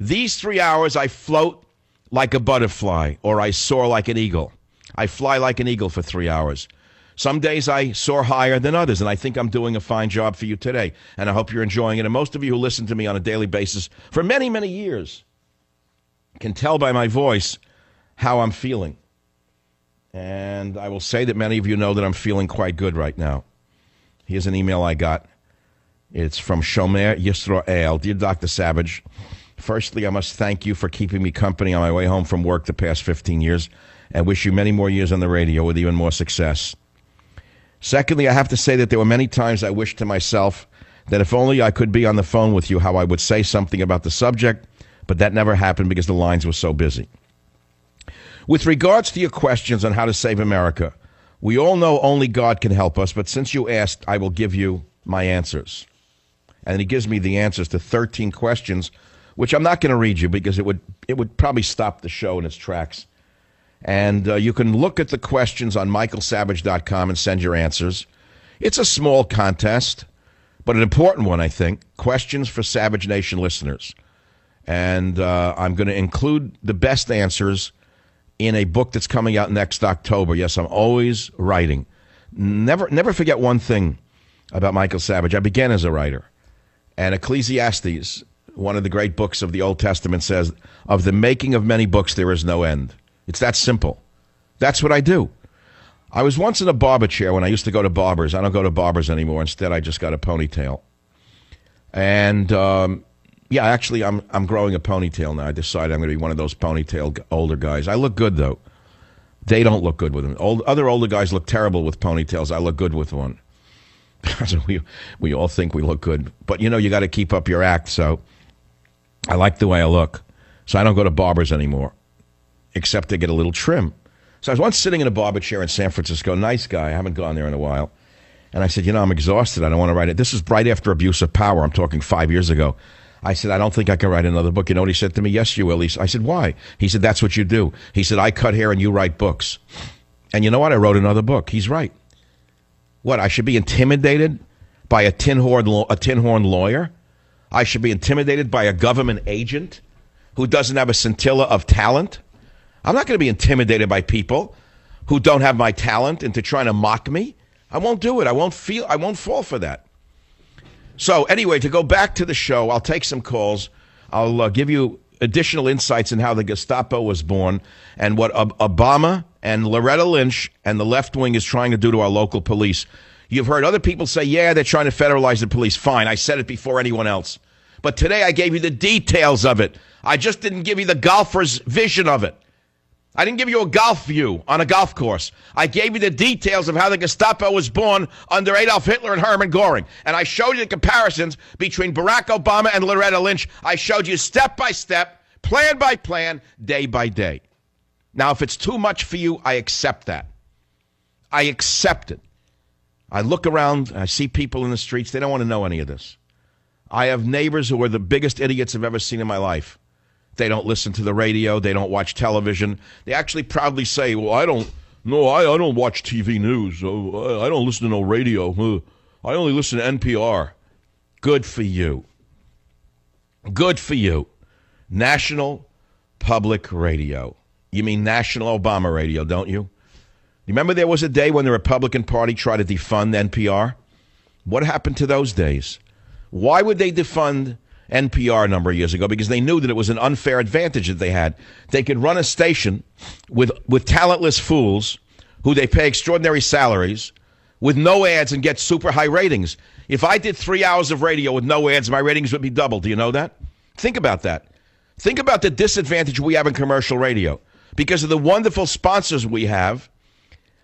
These three hours, I float like a butterfly or I soar like an eagle. I fly like an eagle for three hours. Some days I soar higher than others, and I think I'm doing a fine job for you today. And I hope you're enjoying it. And most of you who listen to me on a daily basis for many, many years can tell by my voice how I'm feeling. And I will say that many of you know that I'm feeling quite good right now. Here's an email I got. It's from Shomer Yisrael. Dear Dr. Savage, firstly, I must thank you for keeping me company on my way home from work the past 15 years and wish you many more years on the radio with even more success. Secondly, I have to say that there were many times I wished to myself that if only I could be on the phone with you, how I would say something about the subject, but that never happened because the lines were so busy. With regards to your questions on how to save America, we all know only God can help us, but since you asked, I will give you my answers. And he gives me the answers to 13 questions, which I'm not going to read you because it would, it would probably stop the show in its tracks. And uh, you can look at the questions on michaelsavage.com and send your answers. It's a small contest, but an important one, I think. Questions for Savage Nation listeners. And uh, I'm going to include the best answers in a book that's coming out next October. Yes, I'm always writing. Never, never forget one thing about Michael Savage. I began as a writer. And Ecclesiastes, one of the great books of the Old Testament, says, Of the making of many books, there is no end. It's that simple. That's what I do. I was once in a barber chair when I used to go to barbers. I don't go to barbers anymore. Instead, I just got a ponytail. And um, yeah, actually, I'm I'm growing a ponytail now. I decided I'm going to be one of those ponytail older guys. I look good though. They don't look good with them. Old, other older guys look terrible with ponytails. I look good with one. we we all think we look good, but you know you got to keep up your act. So I like the way I look. So I don't go to barbers anymore except to get a little trim. So I was once sitting in a barber chair in San Francisco. Nice guy. I haven't gone there in a while. And I said, you know, I'm exhausted. I don't want to write it. This is right after Abuse of Power. I'm talking five years ago. I said, I don't think I can write another book. You know what he said to me? Yes, you will. I said, why? He said, that's what you do. He said, I cut hair and you write books. And you know what? I wrote another book. He's right. What? I should be intimidated by a tin horn, a tin horn lawyer? I should be intimidated by a government agent who doesn't have a scintilla of talent? I'm not going to be intimidated by people who don't have my talent into trying to mock me. I won't do it. I won't feel. I won't fall for that. So anyway, to go back to the show, I'll take some calls. I'll uh, give you additional insights in how the Gestapo was born and what Ob- Obama and Loretta Lynch and the left wing is trying to do to our local police. You've heard other people say, "Yeah, they're trying to federalize the police." Fine, I said it before anyone else. But today I gave you the details of it. I just didn't give you the golfer's vision of it. I didn't give you a golf view on a golf course. I gave you the details of how the Gestapo was born under Adolf Hitler and Hermann Goring. And I showed you the comparisons between Barack Obama and Loretta Lynch. I showed you step by step, plan by plan, day by day. Now, if it's too much for you, I accept that. I accept it. I look around, I see people in the streets, they don't want to know any of this. I have neighbors who are the biggest idiots I've ever seen in my life. They don't listen to the radio. They don't watch television. They actually proudly say, "Well, I don't. No, I, I don't watch TV news. Oh, I don't listen to no radio. I only listen to NPR." Good for you. Good for you. National Public Radio. You mean National Obama Radio, don't you? You remember there was a day when the Republican Party tried to defund NPR? What happened to those days? Why would they defund NPR a number of years ago because they knew that it was an unfair advantage that they had. They could run a station with with talentless fools who they pay extraordinary salaries with no ads and get super high ratings. If I did three hours of radio with no ads, my ratings would be double. Do you know that? Think about that. Think about the disadvantage we have in commercial radio. Because of the wonderful sponsors we have,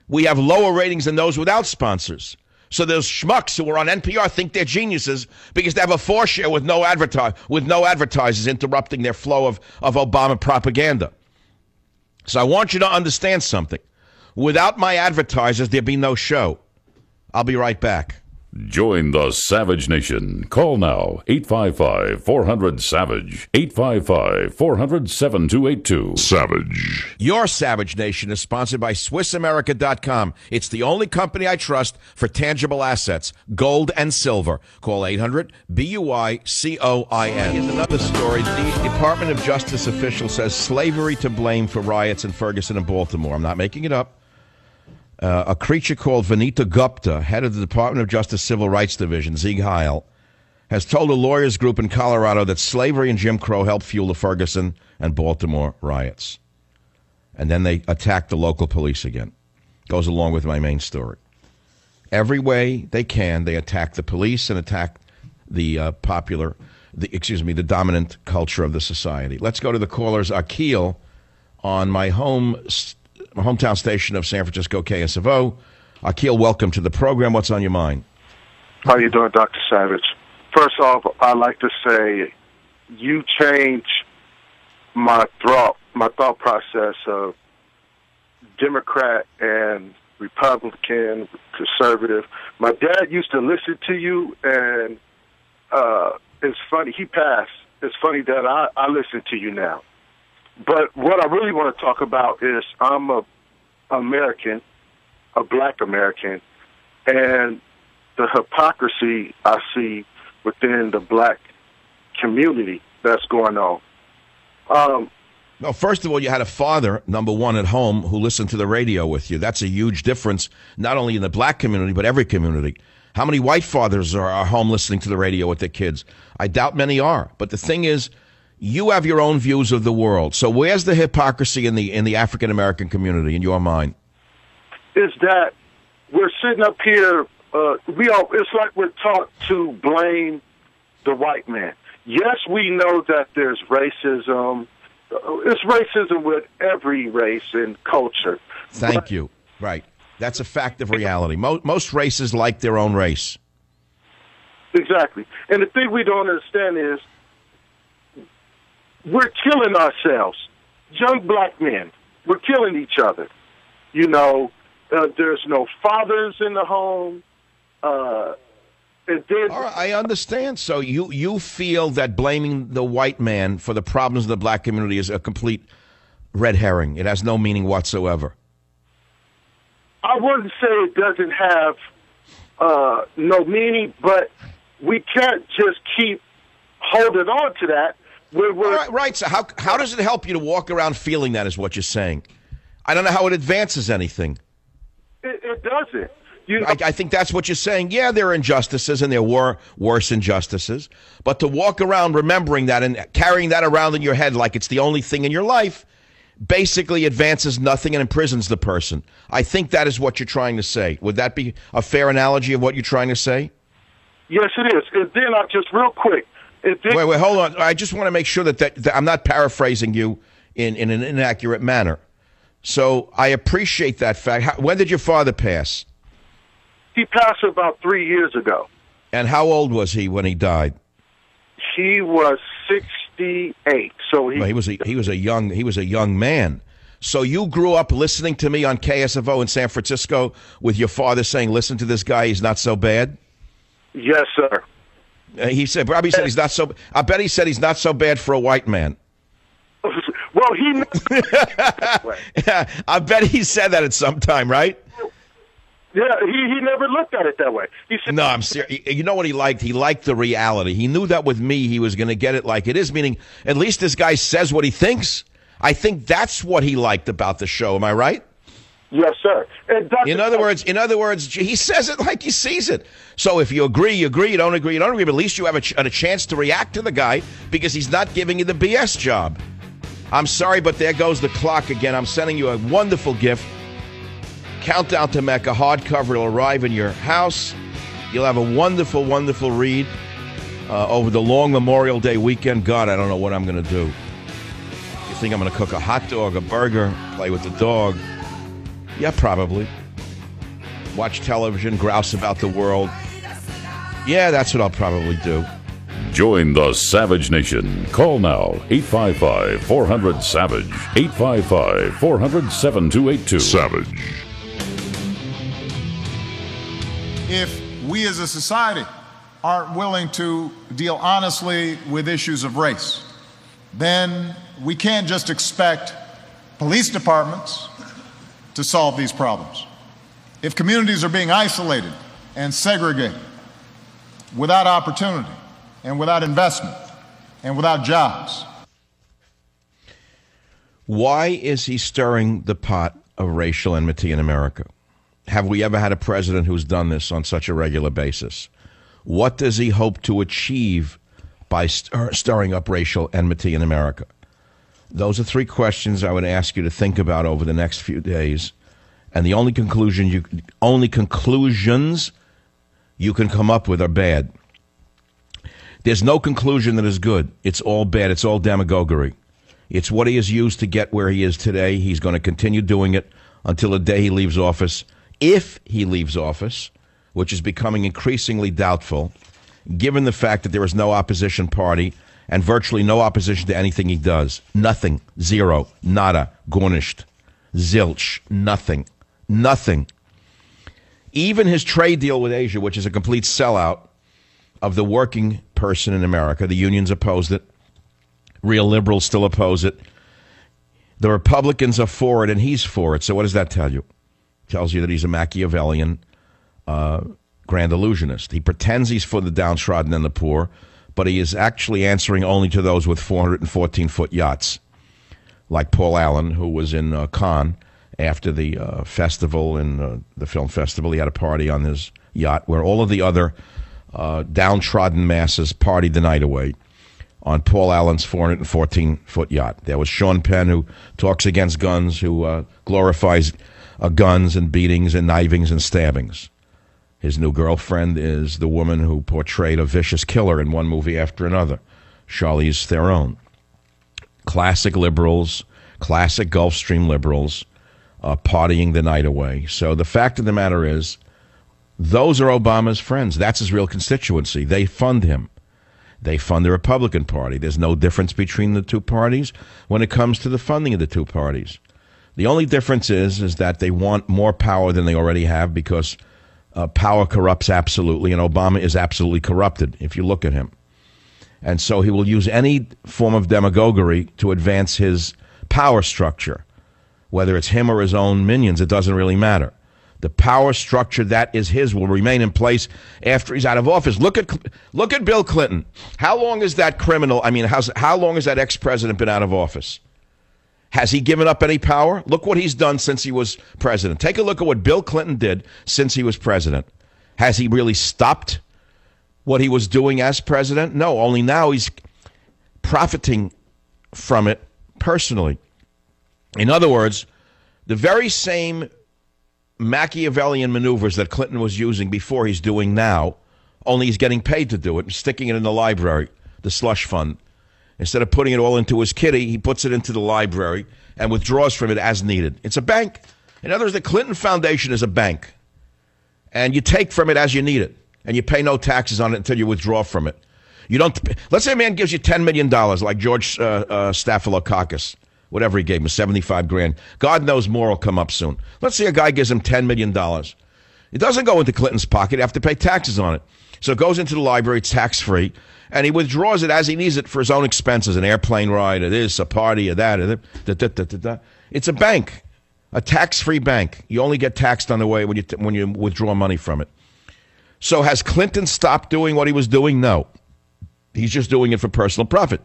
we have lower ratings than those without sponsors. So those schmucks who are on NPR think they're geniuses because they have a four share with no advertise with no advertisers interrupting their flow of, of Obama propaganda. So I want you to understand something. Without my advertisers, there'd be no show. I'll be right back. Join the Savage Nation. Call now 855 400 Savage. 855 400 7282. Savage. Your Savage Nation is sponsored by SwissAmerica.com. It's the only company I trust for tangible assets, gold and silver. Call 800 B U I C O I N. Here's another story. The Department of Justice official says slavery to blame for riots in Ferguson and Baltimore. I'm not making it up. Uh, a creature called Vanita Gupta, head of the Department of Justice Civil Rights Division, Sieg Heil, has told a lawyers group in Colorado that slavery and Jim Crow helped fuel the Ferguson and Baltimore riots. And then they attacked the local police again. Goes along with my main story. Every way they can, they attack the police and attack the uh, popular, the, excuse me, the dominant culture of the society. Let's go to the callers. Akil on my home hometown station of San Francisco KSFO. Akil, welcome to the program. What's on your mind? How are you doing, Dr. Savage? First off, I'd like to say you change my thought my thought process of Democrat and Republican, conservative. My dad used to listen to you, and uh, it's funny. He passed. It's funny that I, I listen to you now. But what I really want to talk about is I'm a American, a black American, and the hypocrisy I see within the black community that's going on. Um, no, first of all, you had a father, number one, at home who listened to the radio with you. That's a huge difference, not only in the black community, but every community. How many white fathers are, home listening to the radio with their kids? I doubt many are. But the thing is, you have your own views of the world. So where's the hypocrisy in the in the African American community in your mind? Is that we're sitting up here? Uh, we are. It's like we're taught to blame the white man. Yes, we know that there's racism. Uh, it's racism with every race and culture. Thank but, you. Right. That's a fact of reality. Most, most races like their own race. Exactly. And the thing we don't understand is we're killing ourselves. Young black men, we're killing each other. You know, uh, there's no fathers in the home. Uh, and then, All right, I understand. So you you feel that blaming the white man for the problems of the black community is a complete red herring. It has no meaning whatsoever. I wouldn't say it doesn't have uh, no meaning, but we can't just keep holding on to that. We're, All right, right. So how how does it help you to walk around feeling that is what you're saying? I don't know how it advances anything. it, it doesn't. You know, I, I think that's what you're saying. Yeah, there are injustices and there were worse injustices. But to walk around remembering that and carrying that around in your head like it's the only thing in your life basically advances nothing and imprisons the person. I think that is what you're trying to say. Would that be a fair analogy of what you're trying to say? yes, it is. And then I just real quick. Then, Wait, wait, hold on. I just want to make sure that, that, that I'm not paraphrasing you in, in an inaccurate manner. So I appreciate that fact. How, when did your father pass? he passed about three years ago. And how old was he when he died? He was sixty-eight. So he, Well, he was a, he was a young he was a young man. So you grew up listening to me on KSFO in San Francisco with your father saying, "Listen to this guy; he's not so bad." yes, sir. Uh, he said, probably said he's not so. I bet he said he's not so bad for a white man. well, he. I bet he said that at some time, right? Yeah, he, he never looked at it that way. He said, No, I'm serious. You know what he liked? He liked the reality. He knew that with me, he was going to get it like it is. Meaning, at least this guy says what he thinks. I think that's what he liked about the show. Am I right? Yes, sir. In other words, in other words, he says it like he sees it. So if you agree, you agree. You don't agree, you don't agree. But at least you have a, ch- a chance to react to the guy because he's not giving you the BS job. I'm sorry, but there goes the clock again. I'm sending you a wonderful gift. Countdown to Mecca hardcover will arrive in your house. You'll have a wonderful, wonderful read uh, over the long Memorial Day weekend. God, I don't know what I'm going to do. You think I'm going to cook a hot dog, a burger, play with the dog? Yeah, probably. Watch television, grouse about the world. Yeah, that's what I'll probably do. Join the Savage Nation. Call now 855 400 Savage. 855 400 7282. Savage. if we as a society aren't willing to deal honestly with issues of race, then we can't just expect police departments to solve these problems. If communities are being isolated and segregated without opportunity and without investment and without jobs, Why is he stirring the pot of racial enmity in America? Have we ever had a president who's done this on such a regular basis? What does he hope to achieve by stir- stirring up racial enmity in America? Those are three questions I would ask you to think about over the next few days. And the only conclusion you only conclusions you can come up with are bad. There's no conclusion that is good. It's all bad. It's all demagoguery. It's what he has used to get where he is today. He's going to continue doing it until the day he leaves office. If he leaves office, which is becoming increasingly doubtful, given the fact that there is no opposition party and virtually no opposition to anything he does. Nothing. Zero. Nada. Gornished. Zilch. Nothing. Nothing. Even his trade deal with Asia, which is a complete sellout of the working person in America, the unions opposed it. Real liberals still oppose it. The Republicans are for it, and he's for it. So what does that tell you? It tells you that he's a Machiavellian uh, grand illusionist. He pretends he's for the downtrodden and the poor, but he is actually answering only to those with 414 foot yachts, like Paul Allen, who was in uh, Cannes after the uh, festival in uh, the film festival. He had a party on his yacht where all of the other uh, downtrodden masses partied the night away on Paul Allen's 414 foot yacht. There was Sean Penn, who talks against guns, who uh, glorifies uh, guns and beatings and knivings and stabbings. His new girlfriend is the woman who portrayed a vicious killer in one movie after another, Charlize Theron. Classic liberals, classic Gulf Stream liberals, uh, partying the night away. So the fact of the matter is, those are Obama's friends. That's his real constituency. They fund him. They fund the Republican Party. There's no difference between the two parties when it comes to the funding of the two parties. The only difference is is that they want more power than they already have because uh, power corrupts absolutely, and Obama is absolutely corrupted if you look at him. And so he will use any form of demagoguery to advance his power structure. Whether it's him or his own minions, it doesn't really matter. The power structure that is his will remain in place after he's out of office. Look at look at Bill Clinton. How long is that criminal? I mean, how long has that ex president been out of office? Has he given up any power? Look what he's done since he was president. Take a look at what Bill Clinton did since he was president. Has he really stopped what he was doing as president? No, only now he's profiting from it personally. In other words, the very same Machiavellian maneuvers that Clinton was using before he's doing now, only he's getting paid to do it and sticking it in the library, the slush fund. Instead of putting it all into his kitty, he puts it into the library and withdraws from it as needed. It's a bank. In other words, the Clinton Foundation is a bank. And you take from it as you need it. And you pay no taxes on it until you withdraw from it. You don't. Let's say a man gives you $10 million, like George uh, uh, Staphylococcus, whatever he gave him, 75 grand. God knows more will come up soon. Let's say a guy gives him $10 million. It doesn't go into Clinton's pocket. You have to pay taxes on it. So it goes into the library, tax free and he withdraws it as he needs it for his own expenses an airplane ride, or this, a party, or that. Da, da, it's a bank, a tax free bank. You only get taxed on the way when you, when you withdraw money from it. So has Clinton stopped doing what he was doing? No. He's just doing it for personal profit.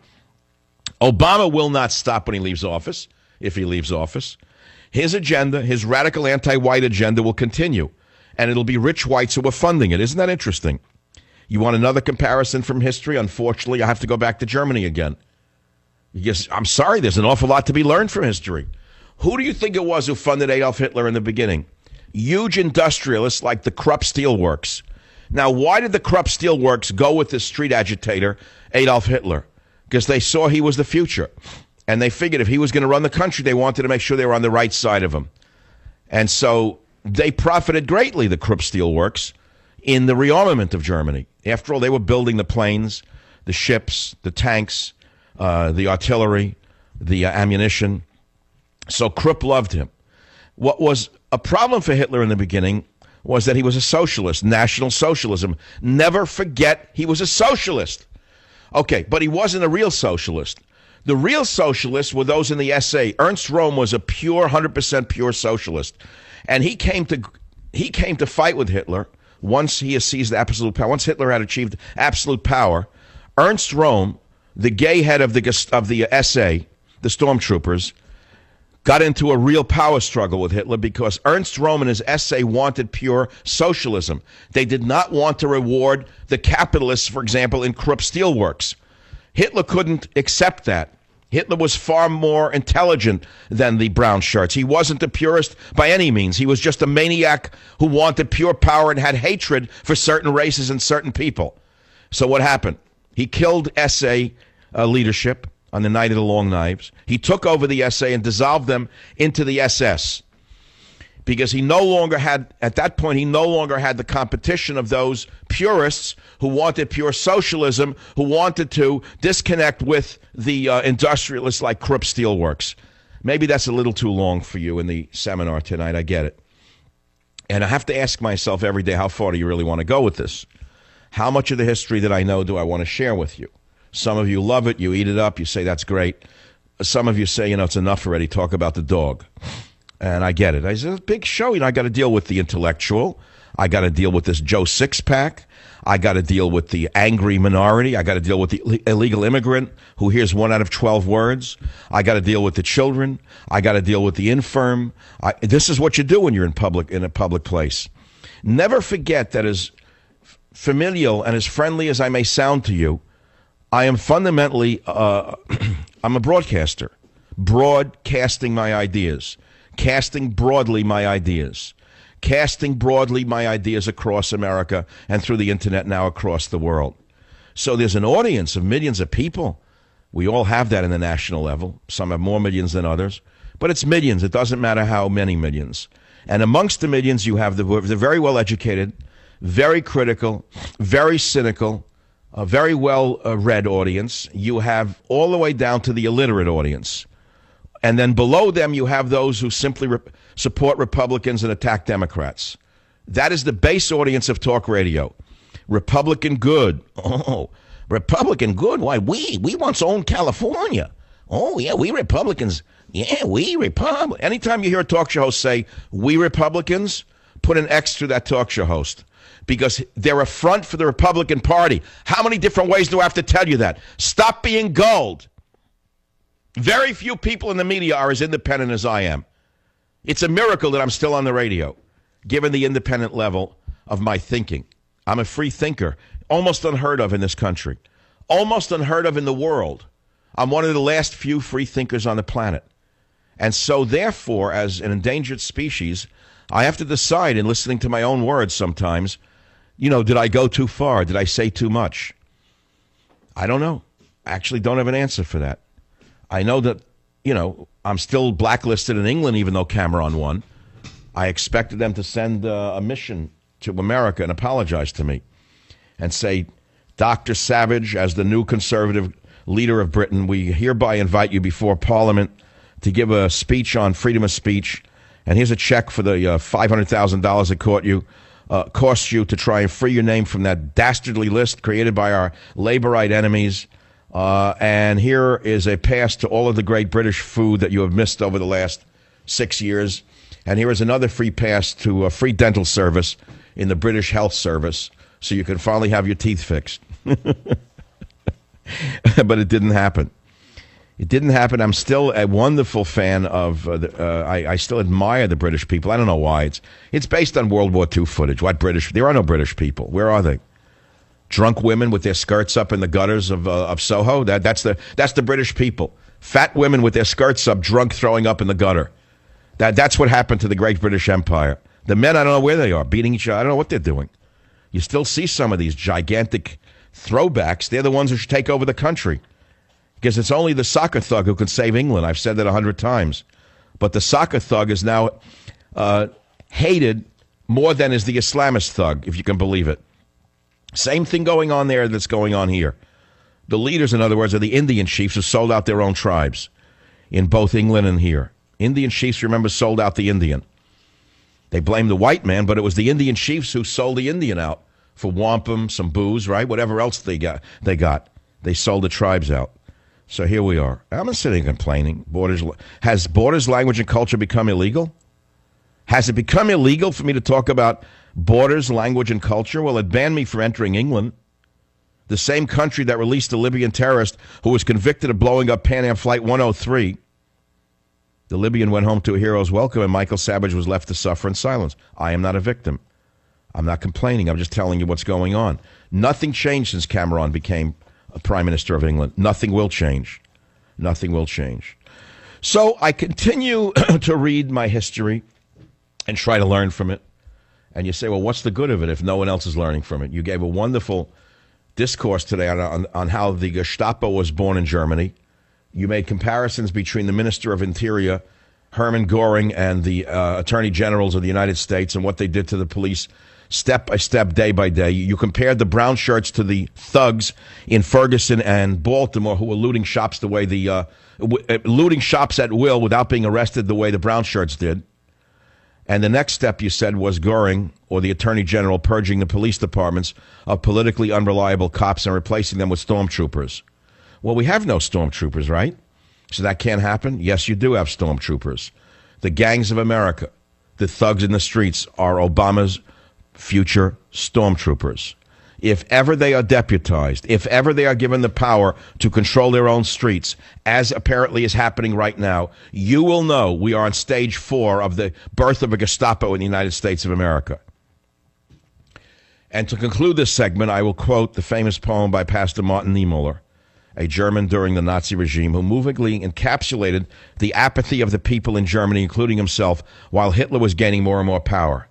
Obama will not stop when he leaves office, if he leaves office. His agenda, his radical anti white agenda, will continue. And it'll be rich whites who are funding it. Isn't that interesting? You want another comparison from history? Unfortunately, I have to go back to Germany again. Yes, I'm sorry, there's an awful lot to be learned from history. Who do you think it was who funded Adolf Hitler in the beginning? Huge industrialists like the Krupp Steelworks. Now, why did the Krupp Steelworks go with the street agitator, Adolf Hitler? Because they saw he was the future. And they figured if he was going to run the country, they wanted to make sure they were on the right side of him. And so they profited greatly, the Krupp Steelworks. Works in the rearmament of Germany. After all, they were building the planes, the ships, the tanks, uh, the artillery, the uh, ammunition. So Krupp loved him. What was a problem for Hitler in the beginning was that he was a socialist, National Socialism. Never forget he was a socialist. Okay, but he wasn't a real socialist. The real socialists were those in the SA. Ernst Röhm was a pure, 100% pure socialist. And he came to he came to fight with Hitler once he has seized absolute power, once Hitler had achieved absolute power, Ernst Röhm, the gay head of the of the SA, the stormtroopers, got into a real power struggle with Hitler because Ernst Röhm and his SA wanted pure socialism. They did not want to reward the capitalists, for example, in Krupp Steelworks. Hitler couldn't accept that. Hitler was far more intelligent than the brown shirts. He wasn't the purist by any means. He was just a maniac who wanted pure power and had hatred for certain races and certain people. So what happened? He killed SA uh, leadership on the night of the long knives. He took over the SA and dissolved them into the SS because he no longer had, at that point, he no longer had the competition of those purists who wanted pure socialism, who wanted to disconnect with the uh, industrialists like Krupp Steelworks. Maybe that's a little too long for you in the seminar tonight. I get it. And I have to ask myself every day, how far do you really want to go with this? How much of the history that I know do I want to share with you? Some of you love it, you eat it up, you say that's great. Some of you say, you know, it's enough already, talk about the dog. And I get it. It's a big show. You know, I got to deal with the intellectual. I got to deal with this Joe Sixpack. I got to deal with the angry minority. I got to deal with the illegal immigrant who hears one out of 12 words. I got to deal with the children. I got to deal with the infirm. I, this is what you do when you're in public in a public place. Never forget that as familial and as friendly as I may sound to you, I am fundamentally uh, I'm a broadcaster, broadcasting my ideas casting broadly my ideas, casting broadly my ideas across America and through the internet now across the world. So there's an audience of millions of people. We all have that in the national level. Some have more millions than others, but it's millions. It doesn't matter how many millions. And amongst the millions, you have the, the very well educated, very critical, very cynical, a very well uh, read audience. You have all the way down to the illiterate audience. And then below them, you have those who simply re- support Republicans and attack Democrats. That is the base audience of talk radio. Republican good. Oh, Republican good. Why we we once owned California. Oh yeah, we Republicans. Yeah, we Republic. Anytime you hear a talk show host say we Republicans, put an X through that talk show host because they're a front for the Republican Party. How many different ways do I have to tell you that? Stop being gulled. Very few people in the media are as independent as I am. It's a miracle that I'm still on the radio, given the independent level of my thinking. I'm a free thinker, almost unheard of in this country, almost unheard of in the world. I'm one of the last few free thinkers on the planet. And so, therefore, as an endangered species, I have to decide in listening to my own words sometimes, you know, did I go too far? Did I say too much? I don't know. I actually don't have an answer for that. I know that, you know, I'm still blacklisted in England, even though Cameron won. I expected them to send uh, a mission to America and apologize to me and say, Dr. Savage, as the new conservative leader of Britain, we hereby invite you before Parliament to give a speech on freedom of speech. And here's a check for the uh, $500,000 it cost you, uh, cost you to try and free your name from that dastardly list created by our laborite enemies. Uh, and here is a pass to all of the great British food that you have missed over the last six years. And here is another free pass to a free dental service in the British Health Service so you can finally have your teeth fixed. but it didn't happen. It didn't happen. I'm still a wonderful fan of. Uh, the, uh, I, I, still admire the British people. I don't know why. It's it's based on World War II footage. What British? There are no British people. Where are they? Drunk women with their skirts up in the gutters of uh, of Soho. That that's the that's the British people. Fat women with their skirts up, drunk, throwing up in the gutter. That that's what happened to the Great British Empire. The men, I don't know where they are, beating each other. I don't know what they're doing. You still see some of these gigantic throwbacks. They're the ones who should take over the country because it's only the soccer thug who can save England. I've said that a hundred times. But the soccer thug is now uh, hated more than is the Islamist thug, if you can believe it. Same thing going on there that's going on here. The leaders, in other words, are the Indian chiefs who sold out their own tribes in both England and here. Indian chiefs, remember, sold out the Indian. They blame the white man, but it was the Indian chiefs who sold the Indian out for wampum, some booze, right? Whatever else they got. They got. They sold the tribes out. So here we are. I'm not sitting complaining. Borders has borders language and culture become illegal? Has it become illegal for me to talk about borders, language, and culture? Well, it banned me from entering England, the same country that released a Libyan terrorist who was convicted of blowing up Pan Am Flight 103. The Libyan went home to a hero's welcome, and Michael Savage was left to suffer in silence. I am not a victim. I'm not complaining. I'm just telling you what's going on. Nothing changed since Cameron became a Prime Minister of England. Nothing will change. Nothing will change. So I continue to read my history and try to learn from it. And you say, well, what's the good of it if no one else is learning from it? You gave a wonderful discourse today on, on, on how the Gestapo was born in Germany. You made comparisons between the Minister of Interior, Hermann Goring, and the uh, Attorney Generals of the United States and what they did to the police step by step, day by day. You compared the brown shirts to the thugs in Ferguson and Baltimore who were looting shops the way the uh, uh, looting shops at will without being arrested the way the brown shirts did. And the next step you said was Goring or the Attorney General purging the police departments of politically unreliable cops and replacing them with stormtroopers. Well, we have no stormtroopers, right? So that can't happen? Yes, you do have stormtroopers. The gangs of America, the thugs in the streets, are Obama's future stormtroopers. If ever they are deputized, if ever they are given the power to control their own streets, as apparently is happening right now, you will know we are on stage four of the birth of a Gestapo in the United States of America. And to conclude this segment, I will quote the famous poem by Pastor Martin Niemöller, a German during the Nazi regime, who movingly encapsulated the apathy of the people in Germany, including himself, while Hitler was gaining more and more power.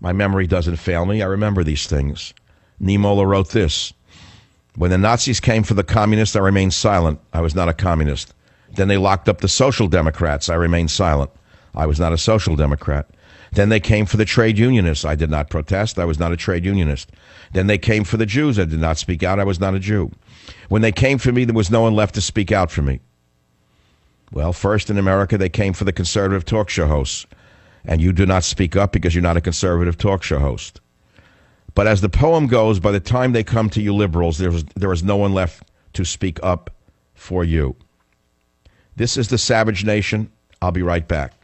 My memory doesn't fail me. I remember these things. Niemöller wrote this When the Nazis came for the communists, I remained silent. I was not a communist. Then they locked up the social democrats. I remained silent. I was not a social democrat. Then they came for the trade unionists. I did not protest. I was not a trade unionist. Then they came for the Jews. I did not speak out. I was not a Jew. When they came for me, there was no one left to speak out for me. Well, first in America, they came for the conservative talk show hosts and you do not speak up because you're not a conservative talk show host. But as the poem goes, by the time they come to you liberals, there is, there is no one left to speak up for you. This is the Savage Nation. I'll be right back.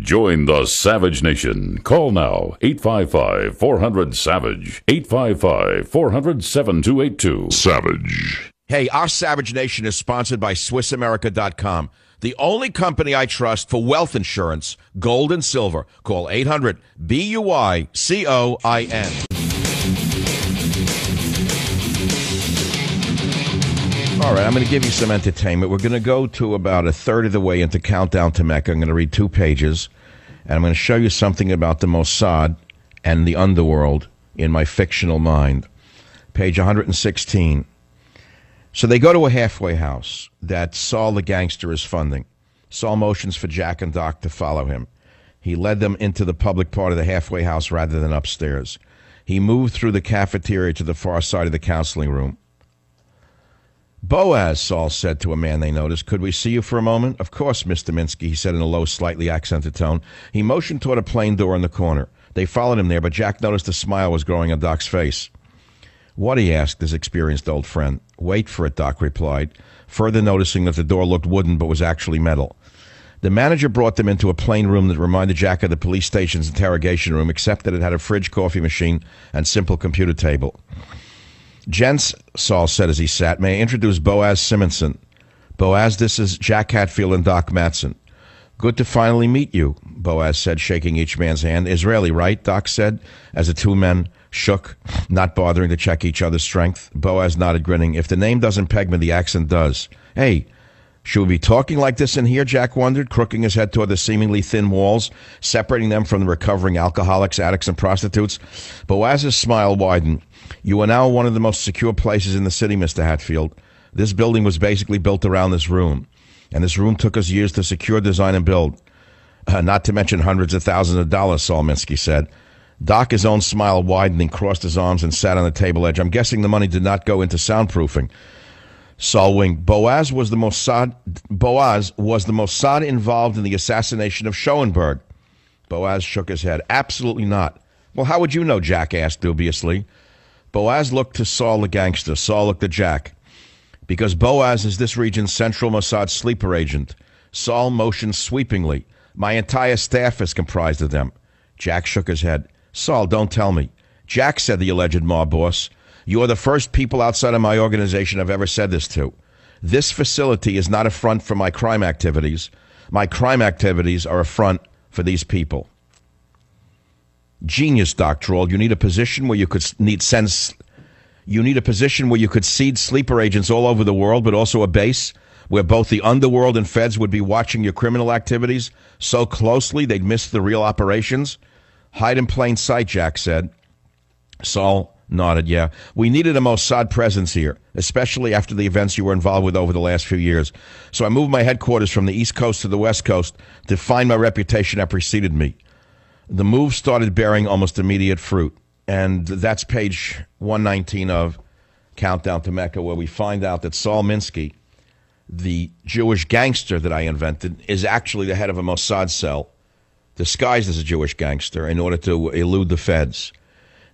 Join the Savage Nation. Call now 855 400 Savage. 855 400 7282. Savage. Hey, our Savage Nation is sponsored by SwissAmerica.com, the only company I trust for wealth insurance, gold and silver. Call 800 B U I C O I N. All right, I'm going to give you some entertainment. We're going to go to about a third of the way into Countdown to Mecca. I'm going to read two pages, and I'm going to show you something about the Mossad and the underworld in my fictional mind. Page 116. So they go to a halfway house that Saul the gangster is funding. Saul motions for Jack and Doc to follow him. He led them into the public part of the halfway house rather than upstairs. He moved through the cafeteria to the far side of the counseling room. Boaz, Saul said to a man they noticed, could we see you for a moment? Of course, Mr. Minsky, he said in a low, slightly accented tone. He motioned toward a plain door in the corner. They followed him there, but Jack noticed a smile was growing on Doc's face. What? he asked his experienced old friend. Wait for it, Doc replied, further noticing that the door looked wooden but was actually metal. The manager brought them into a plain room that reminded Jack of the police station's interrogation room, except that it had a fridge, coffee machine, and simple computer table. Gents, Saul said as he sat, may I introduce Boaz Simonson. Boaz, this is Jack Hatfield and Doc Matson. Good to finally meet you, Boaz said, shaking each man's hand. Israeli, right? Doc said, as the two men shook, not bothering to check each other's strength. Boaz nodded, grinning. If the name doesn't peg me, the accent does. Hey, should we be talking like this in here? Jack wondered, crooking his head toward the seemingly thin walls, separating them from the recovering alcoholics, addicts, and prostitutes. Boaz's smile widened. You are now one of the most secure places in the city, Mr. Hatfield. This building was basically built around this room, and this room took us years to secure, design, and build. Uh, not to mention hundreds of thousands of dollars, Saul Minsky said. Doc, his own smile widening, crossed his arms and sat on the table edge. I'm guessing the money did not go into soundproofing. Saul Wing. Boaz was the Mossad. Boaz was the Mossad involved in the assassination of Schoenberg. Boaz shook his head. Absolutely not. Well, how would you know? Jack asked dubiously. Boaz looked to Saul the gangster. Saul looked at Jack. Because Boaz is this region's central Mossad sleeper agent. Saul motioned sweepingly. My entire staff is comprised of them. Jack shook his head. Saul, don't tell me. Jack said the alleged mob boss. You are the first people outside of my organization I've ever said this to. This facility is not a front for my crime activities. My crime activities are a front for these people. Genius, doctoral. You need a position where you could need sense. You need a position where you could seed sleeper agents all over the world, but also a base where both the underworld and feds would be watching your criminal activities so closely they'd miss the real operations. Hide in plain sight, Jack said. Saul nodded, yeah. We needed a Mossad presence here, especially after the events you were involved with over the last few years. So I moved my headquarters from the East Coast to the West Coast to find my reputation that preceded me. The move started bearing almost immediate fruit. And that's page 119 of Countdown to Mecca, where we find out that Saul Minsky, the Jewish gangster that I invented, is actually the head of a Mossad cell disguised as a Jewish gangster in order to elude the feds.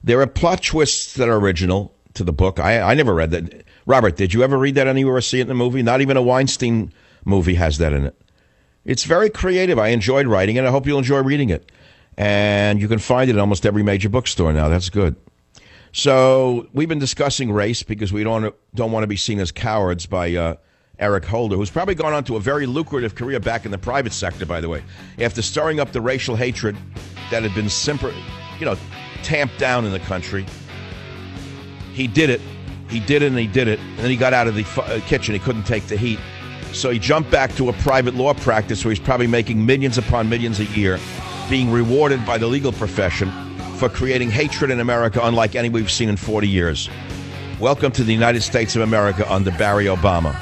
There are plot twists that are original to the book. I, I never read that. Robert, did you ever read that anywhere or see it in a movie? Not even a Weinstein movie has that in it. It's very creative. I enjoyed writing it. I hope you'll enjoy reading it. And you can find it in almost every major bookstore now. That's good. So we've been discussing race because we don't don't want to be seen as cowards by uh, Eric Holder, who's probably gone on to a very lucrative career back in the private sector, by the way, after stirring up the racial hatred that had been simper, you know, tamped down in the country. He did it. He did it and he did it. And then he got out of the uh, kitchen. He couldn't take the heat. So he jumped back to a private law practice where he's probably making millions upon millions a year, being rewarded by the legal profession for creating hatred in America unlike any we've seen in 40 years. Welcome to the United States of America under Barry Obama.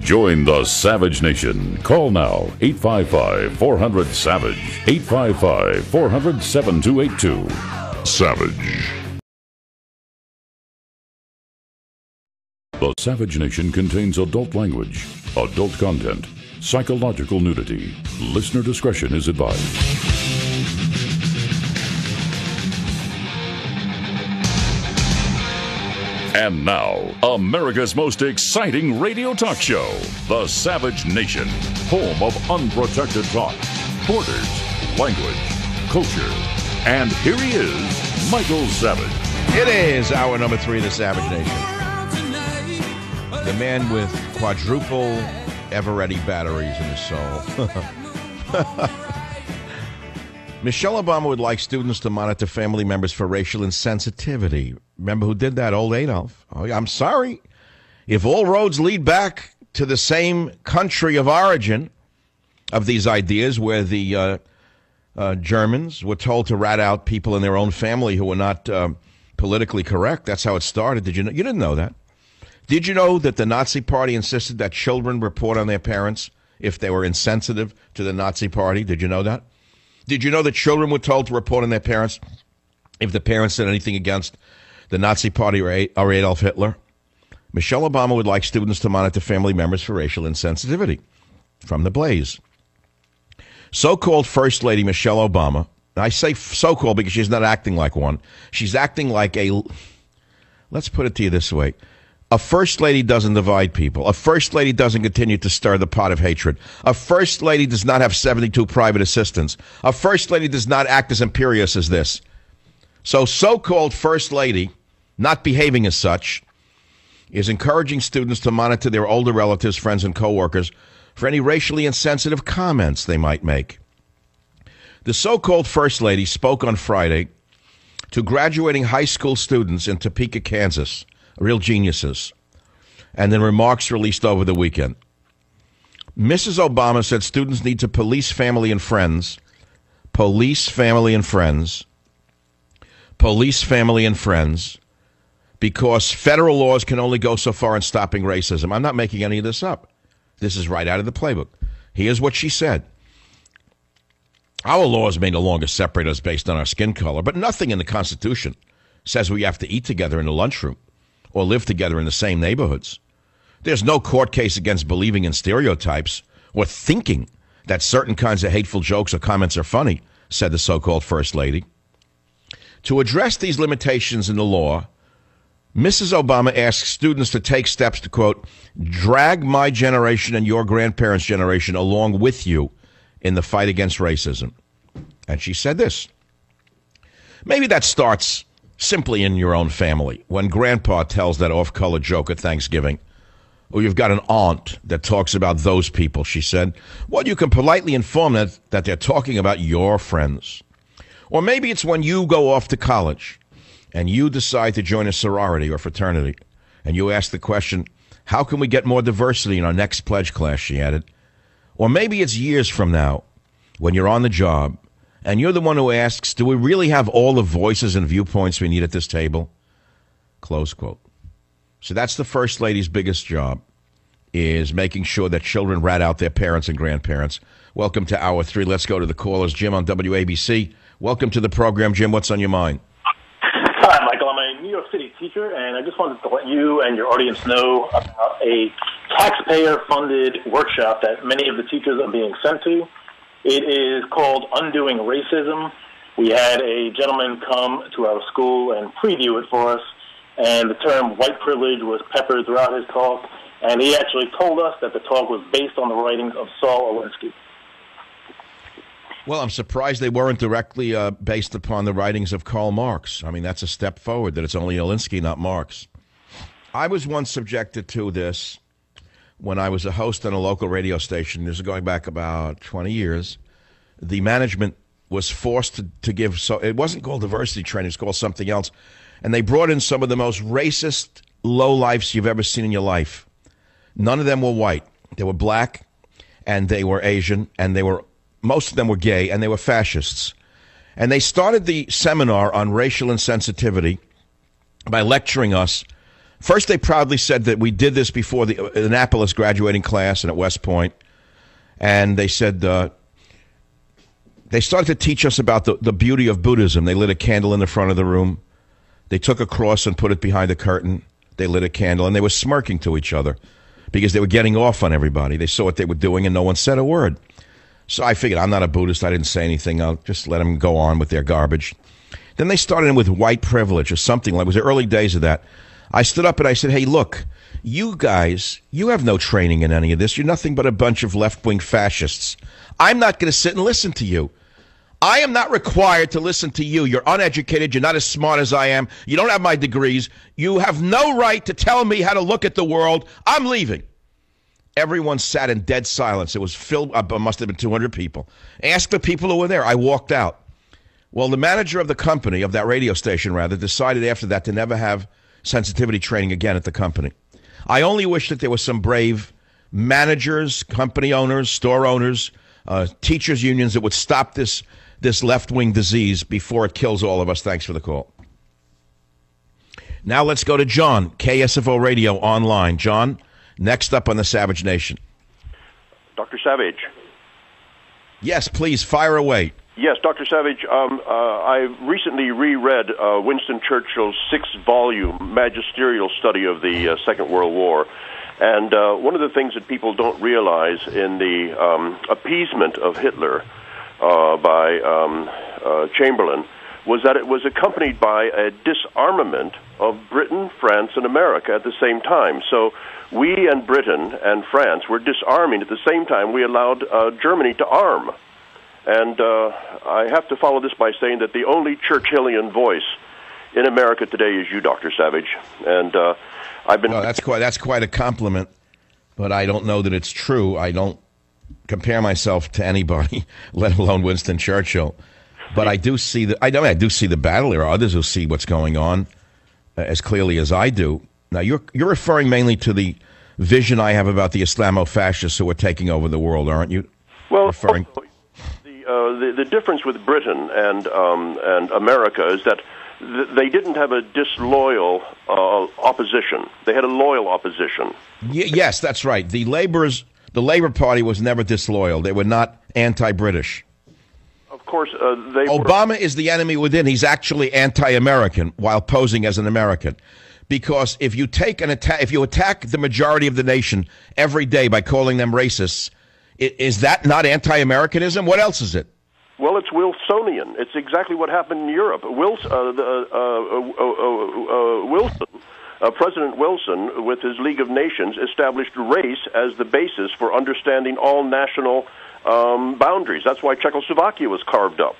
Join the Savage Nation. Call now 855 400 Savage. 855 400 7282. Savage. The Savage Nation contains adult language, adult content, psychological nudity. Listener discretion is advised. And now, America's most exciting radio talk show, The Savage Nation, home of unprotected talk, borders, language, culture. And here he is, Michael Savage. It is our number three The Savage Nation. The man with quadruple ever ready batteries in his soul. Michelle Obama would like students to monitor family members for racial insensitivity. Remember who did that? Old Adolf. Oh, I'm sorry. If all roads lead back to the same country of origin of these ideas, where the uh, uh, Germans were told to rat out people in their own family who were not uh, politically correct, that's how it started. Did you know? You didn't know that. Did you know that the Nazi Party insisted that children report on their parents if they were insensitive to the Nazi Party? Did you know that? Did you know that children were told to report on their parents if the parents said anything against the Nazi Party or Adolf Hitler? Michelle Obama would like students to monitor family members for racial insensitivity. From the Blaze. So called First Lady Michelle Obama, I say so called because she's not acting like one. She's acting like a, let's put it to you this way a first lady doesn't divide people. A first lady doesn't continue to stir the pot of hatred. A first lady does not have 72 private assistants. A first lady does not act as imperious as this. So, so called first lady, not behaving as such, is encouraging students to monitor their older relatives, friends, and coworkers for any racially insensitive comments they might make. The so called first lady spoke on Friday to graduating high school students in Topeka, Kansas real geniuses. And then remarks released over the weekend. Mrs. Obama said students need to police family and friends, police family and friends, police family and friends, because federal laws can only go so far in stopping racism. I'm not making any of this up. This is right out of the playbook. Here's what she said. Our laws may no longer separate us based on our skin color, but nothing in the Constitution says we have to eat together in the lunchroom or live together in the same neighborhoods. There's no court case against believing in stereotypes or thinking that certain kinds of hateful jokes or comments are funny, said the so called First Lady. To address these limitations in the law, Mrs. Obama asks students to take steps to, quote, drag my generation and your grandparents' generation along with you in the fight against racism. And she said this. Maybe that starts simply in your own family. When grandpa tells that off color joke at Thanksgiving, or you've got an aunt that talks about those people, she said, well, you can politely inform them that they're talking about your friends. Or maybe it's when you go off to college and you decide to join a sorority or fraternity, and you ask the question, how can we get more diversity in our next pledge class? She added. Or maybe it's years from now when you're on the job and you're the one who asks, do we really have all the voices and viewpoints we need at this table? Close quote. So that's the First Lady's biggest job is making sure that children rat out their parents and grandparents. Welcome to hour three. Let's go to the callers. Jim on WABC. Welcome to the program, Jim. What's on your mind? Hi, Michael. I'm a New York City teacher, and I just wanted to let you and your audience know about a taxpayer-funded workshop that many of the teachers are being sent to. It is called Undoing Racism. We had a gentleman come to our school and preview it for us, and the term white privilege was peppered throughout his talk, and he actually told us that the talk was based on the writings of Saul Alinsky. Well, I'm surprised they weren't directly uh, based upon the writings of Karl Marx. I mean, that's a step forward that it's only Alinsky, not Marx. I was once subjected to this when I was a host on a local radio station, this is going back about 20 years, the management was forced to, to give, so it wasn't called diversity training, it's called something else. And they brought in some of the most racist low lifes you've ever seen in your life. None of them were white. They were black and they were Asian and they were, most of them were gay and they were fascists. And they started the seminar on racial insensitivity by lecturing us First, they proudly said that we did this before the Annapolis graduating class and at West Point. And they said uh, they started to teach us about the, the beauty of Buddhism. They lit a candle in the front of the room. They took a cross and put it behind the curtain. They lit a candle and they were smirking to each other because they were getting off on everybody. They saw what they were doing and no one said a word. So I figured I'm not a Buddhist. I didn't say anything. I'll just let them go on with their garbage. Then they started in with white privilege or something like it was the early days of that. I stood up and I said, "Hey, look, you guys, you have no training in any of this. You're nothing but a bunch of left-wing fascists. I'm not going to sit and listen to you." I am not required to listen to you. You're uneducated. You're not as smart as I am. You don't have my degrees. You have no right to tell me how to look at the world. I'm leaving. Everyone sat in dead silence. It was filled uh, must have been 200 people. Ask the people who were there. I walked out. Well, the manager of the company, of that radio station rather, decided after that to never have sensitivity training again at the company. I only wish that there were some brave managers, company owners, store owners, uh, teachers' unions that would stop this this left wing disease before it kills all of us. Thanks for the call. Now let's go to John, KSFO Radio Online. John, next up on the Savage Nation. Dr. Savage. Yes, please fire away. Yes, Dr. Savage. Um, uh, I recently reread uh, Winston Churchill's six-volume magisterial study of the uh, Second World War, and uh, one of the things that people don't realize in the um, appeasement of Hitler uh, by um, uh, Chamberlain was that it was accompanied by a disarmament of Britain, France, and America at the same time. So we and Britain and France were disarming at the same time we allowed uh, Germany to arm. And uh, I have to follow this by saying that the only Churchillian voice in America today is you, Dr. Savage. And uh, I've been. No, that's quite that's quite a compliment, but I don't know that it's true. I don't compare myself to anybody, let alone Winston Churchill. But I do see the I know I do see the battle. There are others who see what's going on uh, as clearly as I do. Now you're you're referring mainly to the vision I have about the Islamo-fascists who are taking over the world, aren't you? Well, referring. Uh, the the difference with Britain and um, and America is that th- they didn't have a disloyal uh, opposition. They had a loyal opposition. Y- yes, that's right. The laborers the Labor Party was never disloyal. They were not anti-British. Of course, uh, they. Obama were... is the enemy within. He's actually anti-American while posing as an American. Because if you take an attack, if you attack the majority of the nation every day by calling them racists, is that not anti-Americanism? What else is it? Well, it's Wilsonian. It's exactly what happened in Europe. Wils, uh, the, uh, uh, uh Wilson uh, President Wilson, with his League of Nations, established race as the basis for understanding all national um, boundaries. That's why Czechoslovakia was carved up.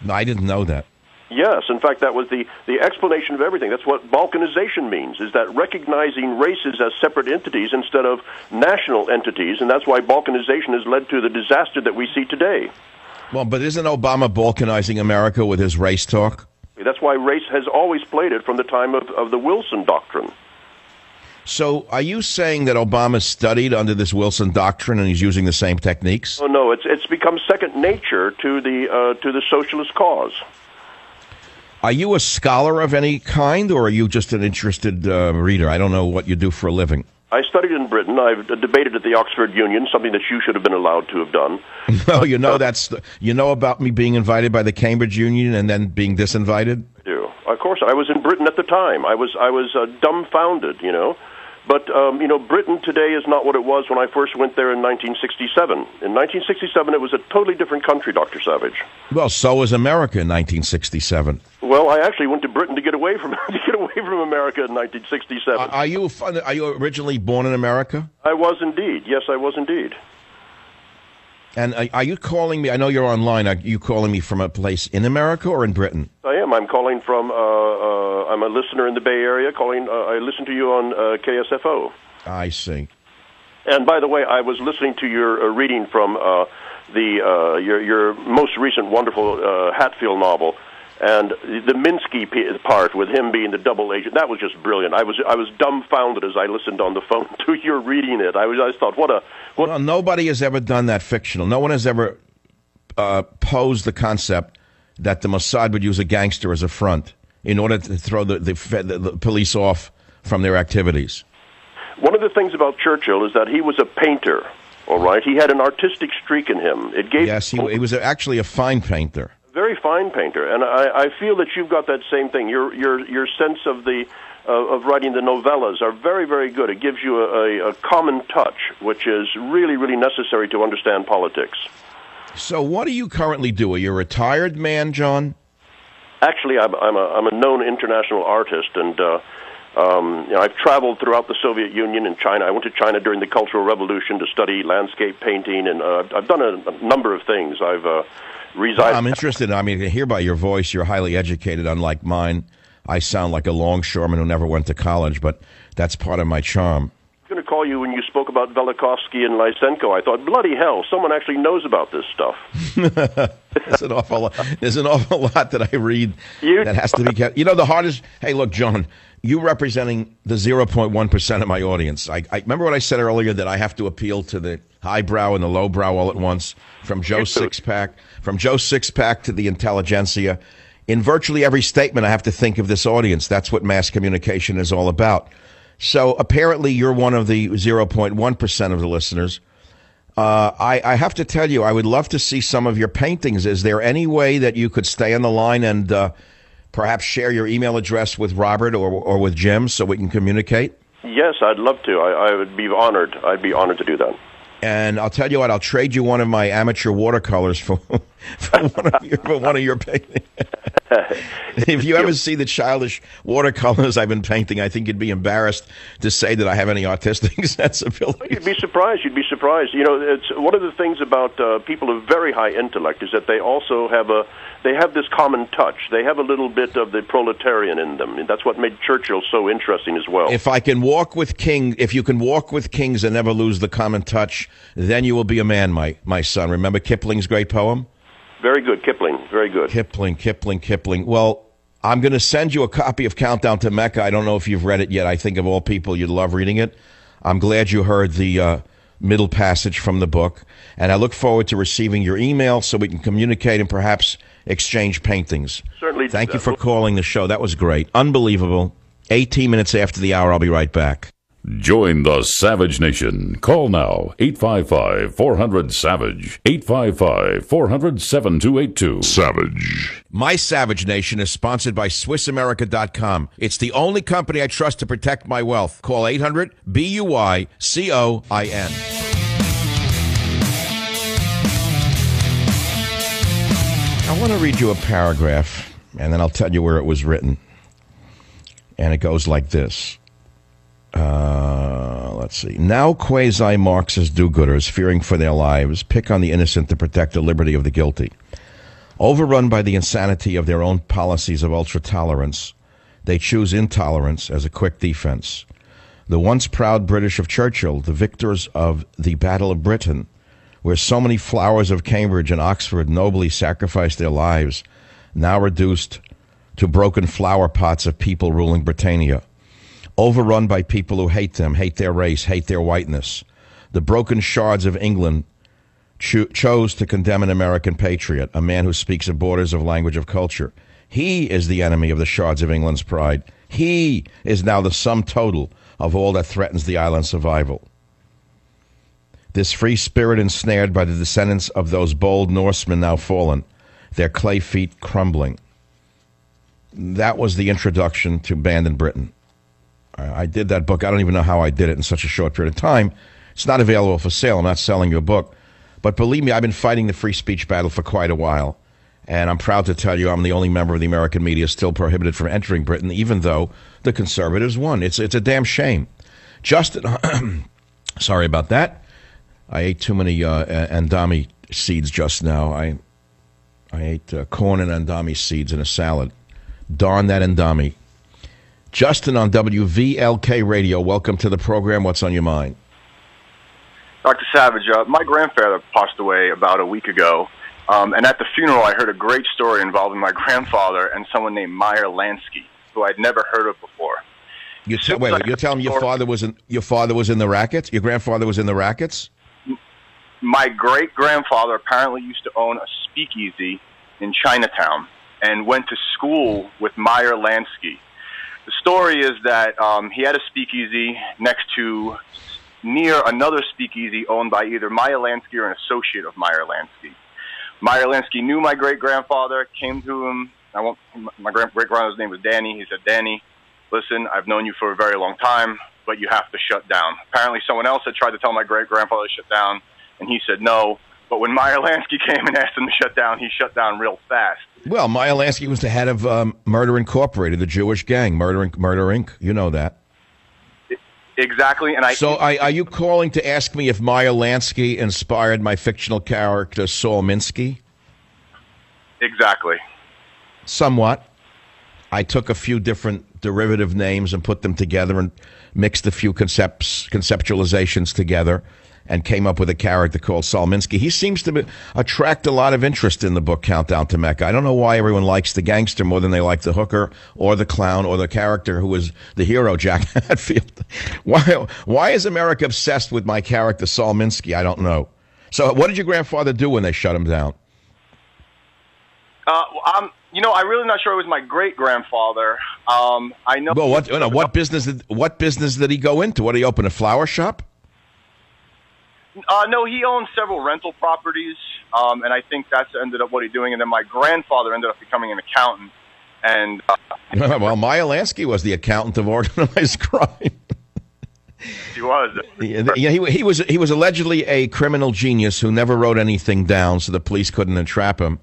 No, I didn't know that. Yes, in fact, that was the, the explanation of everything. That's what balkanization means, is that recognizing races as separate entities instead of national entities, and that's why balkanization has led to the disaster that we see today. Well, but isn't Obama balkanizing America with his race talk? That's why race has always played it from the time of, of the Wilson Doctrine. So, are you saying that Obama studied under this Wilson doctrine and he's using the same techniques? Oh no, it's it's become second nature to the uh, to the socialist cause. Are you a scholar of any kind, or are you just an interested uh, reader? I don't know what you do for a living. I studied in Britain. I've debated at the Oxford Union, something that you should have been allowed to have done. no, you know that's the, you know about me being invited by the Cambridge Union and then being disinvited. I do. Of course, I was in Britain at the time. I was I was uh, dumbfounded, you know. But um, you know, Britain today is not what it was when I first went there in 1967. In 1967, it was a totally different country, Doctor Savage. Well, so was America in 1967. Well, I actually went to Britain to get away from to get away from America in 1967. Are you are you originally born in America? I was indeed. Yes, I was indeed. And are you calling me? I know you're online. Are you calling me from a place in America or in Britain? I am. I'm calling from. Uh, uh, I'm a listener in the Bay Area. Calling. Uh, I listen to you on uh, KSFO. I see. And by the way, I was listening to your uh, reading from uh, the your your most recent wonderful Hatfield novel, and the Minsky part with him being the double agent. That was just brilliant. I was I was dumbfounded as I listened on the phone to your reading it. I was I thought, what a what. Well, nobody has ever done that fictional. No one has ever uh, posed the concept that the Mossad would use a gangster as a front in order to throw the, the, the, police off from their activities. One of the things about Churchill is that he was a painter. All right, he had an artistic streak in him. It gave yes, he, he was actually a fine painter, very fine painter, and I, I feel that you've got that same thing. Your your your sense of the uh, of writing the novellas are very very good. It gives you a, a, a common touch, which is really really necessary to understand politics. So, what do you currently do? Are you a retired man, John? Actually, I'm, I'm a I'm a known international artist, and uh, Um, you know, I've traveled throughout the Soviet Union and China. I went to China during the Cultural Revolution to study landscape painting, and uh, I've done a, a number of things. I've uh, resided. I'm interested. I mean, hear by your voice, you're highly educated, unlike mine. I sound like a longshoreman who never went to college, but that's part of my charm going to call you when you spoke about Velikovsky and Lysenko. I thought, bloody hell, someone actually knows about this stuff. there's an awful lot. There's an awful lot that I read you, that has to be kept. You know, the hardest. Hey, look, John, you representing the 0.1 percent of my audience. I, I, remember what I said earlier that I have to appeal to the highbrow and the lowbrow all at once. From Joe Sixpack, from Joe Sixpack to the intelligentsia. In virtually every statement, I have to think of this audience. That's what mass communication is all about. So apparently, you're one of the 0.1% of the listeners. Uh, I, I, have to tell you, I would love to see some of your paintings. Is there any way that you could stay on the line and uh, perhaps share your email address with Robert or, or with Jim so we can communicate? Yes, I'd love to. I, I would be honored. I'd be honored to do that. And I'll tell you what, I'll trade you one of my amateur watercolors for, for, one, of your, for one of your paintings. if you ever see the childish watercolors I've been painting, I think you'd be embarrassed to say that I have any artistic sensibility. You'd be surprised. You'd be surprised. You know, it's one of the things about uh, people of very high intellect is that they also have a they have this common touch. They have a little bit of the proletarian in them. And that's what made Churchill so interesting as well. If I can walk with king, if you can walk with kings and never lose the common touch, then you will be a man, my my son. Remember Kipling's great poem? Very good, Kipling. Very good. Kipling, Kipling, Kipling. Well, I'm going to send you a copy of Countdown to Mecca. I don't know if you've read it yet. I think of all people, you'd love reading it. I'm glad you heard the uh, middle passage from the book, and I look forward to receiving your email so we can communicate and perhaps exchange paintings. Certainly. Thank you for calling the show. That was great. Unbelievable. 18 minutes after the hour, I'll be right back. Join the Savage Nation. Call now 855 400 Savage. 855 400 7282. Savage. My Savage Nation is sponsored by SwissAmerica.com. It's the only company I trust to protect my wealth. Call 800 B U Y C O I N. I want to read you a paragraph and then I'll tell you where it was written. And it goes like this. Uh, let's see. Now, quasi Marxist do gooders, fearing for their lives, pick on the innocent to protect the liberty of the guilty. Overrun by the insanity of their own policies of ultra tolerance, they choose intolerance as a quick defense. The once proud British of Churchill, the victors of the Battle of Britain, where so many flowers of Cambridge and Oxford nobly sacrificed their lives, now reduced to broken flower pots of people ruling Britannia overrun by people who hate them, hate their race, hate their whiteness. The broken shards of England cho- chose to condemn an American patriot, a man who speaks of borders of language of culture. He is the enemy of the shards of England's pride. He is now the sum total of all that threatens the island's survival. This free spirit ensnared by the descendants of those bold Norsemen now fallen, their clay feet crumbling. That was the introduction to Banned in Britain. I did that book. I don't even know how I did it in such a short period of time. It's not available for sale. I'm not selling your book. But believe me, I've been fighting the free speech battle for quite a while. And I'm proud to tell you I'm the only member of the American media still prohibited from entering Britain, even though the conservatives won. It's, it's a damn shame. Justin, sorry about that. I ate too many uh, andami seeds just now. I, I ate uh, corn and andami seeds in a salad. Darn that andami. Justin on WVLK Radio. Welcome to the program. What's on your mind? Dr. Savage, uh, my grandfather passed away about a week ago. Um, and at the funeral, I heard a great story involving my grandfather and someone named Meyer Lansky, who I'd never heard of before. You t- wait, wait, you're telling me your father was in your father was in the rackets? Your grandfather was in the rackets? My great grandfather apparently used to own a speakeasy in Chinatown and went to school with Meyer Lansky story is that um, he had a speakeasy next to near another speakeasy owned by either Meyer Lansky or an associate of Meyer Lansky. Meyer Lansky knew my great grandfather, came to him. I want my great grandfather's name was Danny. He said, "Danny, listen, I've known you for a very long time, but you have to shut down." Apparently, someone else had tried to tell my great grandfather to shut down, and he said, "No, But when Meyer Lansky came and asked him to shut down, he shut down real fast. Well, Meyer Lansky was the head of um, Murder Incorporated, the Jewish gang, Murder Murder Inc. You know that. Exactly, and I. So, are, are you calling to ask me if Meyer Lansky inspired my fictional character Saul Minsky? Exactly. Somewhat. I took a few different derivative names and put them together and mixed a few concepts, conceptualizations together and came up with a character called Saul Minsky. He seems to be, attract a lot of interest in the book Countdown to Mecca. I don't know why everyone likes the gangster more than they like the hooker or the clown or the character who was the hero, Jack Hatfield. why, why is America obsessed with my character, Saul Minsky? I don't know. So, what did your grandfather do when they shut him down? Uh, I'm, you know, I'm really not sure it was my great grandfather. Um, I know. Well, what no, what business did what business did he go into? What did he open a flower shop? Uh, no, he owned several rental properties, um, and I think that's ended up what he's doing. And then my grandfather ended up becoming an accountant. And uh, well, Meyer Lansky was the accountant of organized crime. he was. Yeah, he, he was he was allegedly a criminal genius who never wrote anything down, so the police couldn't entrap him.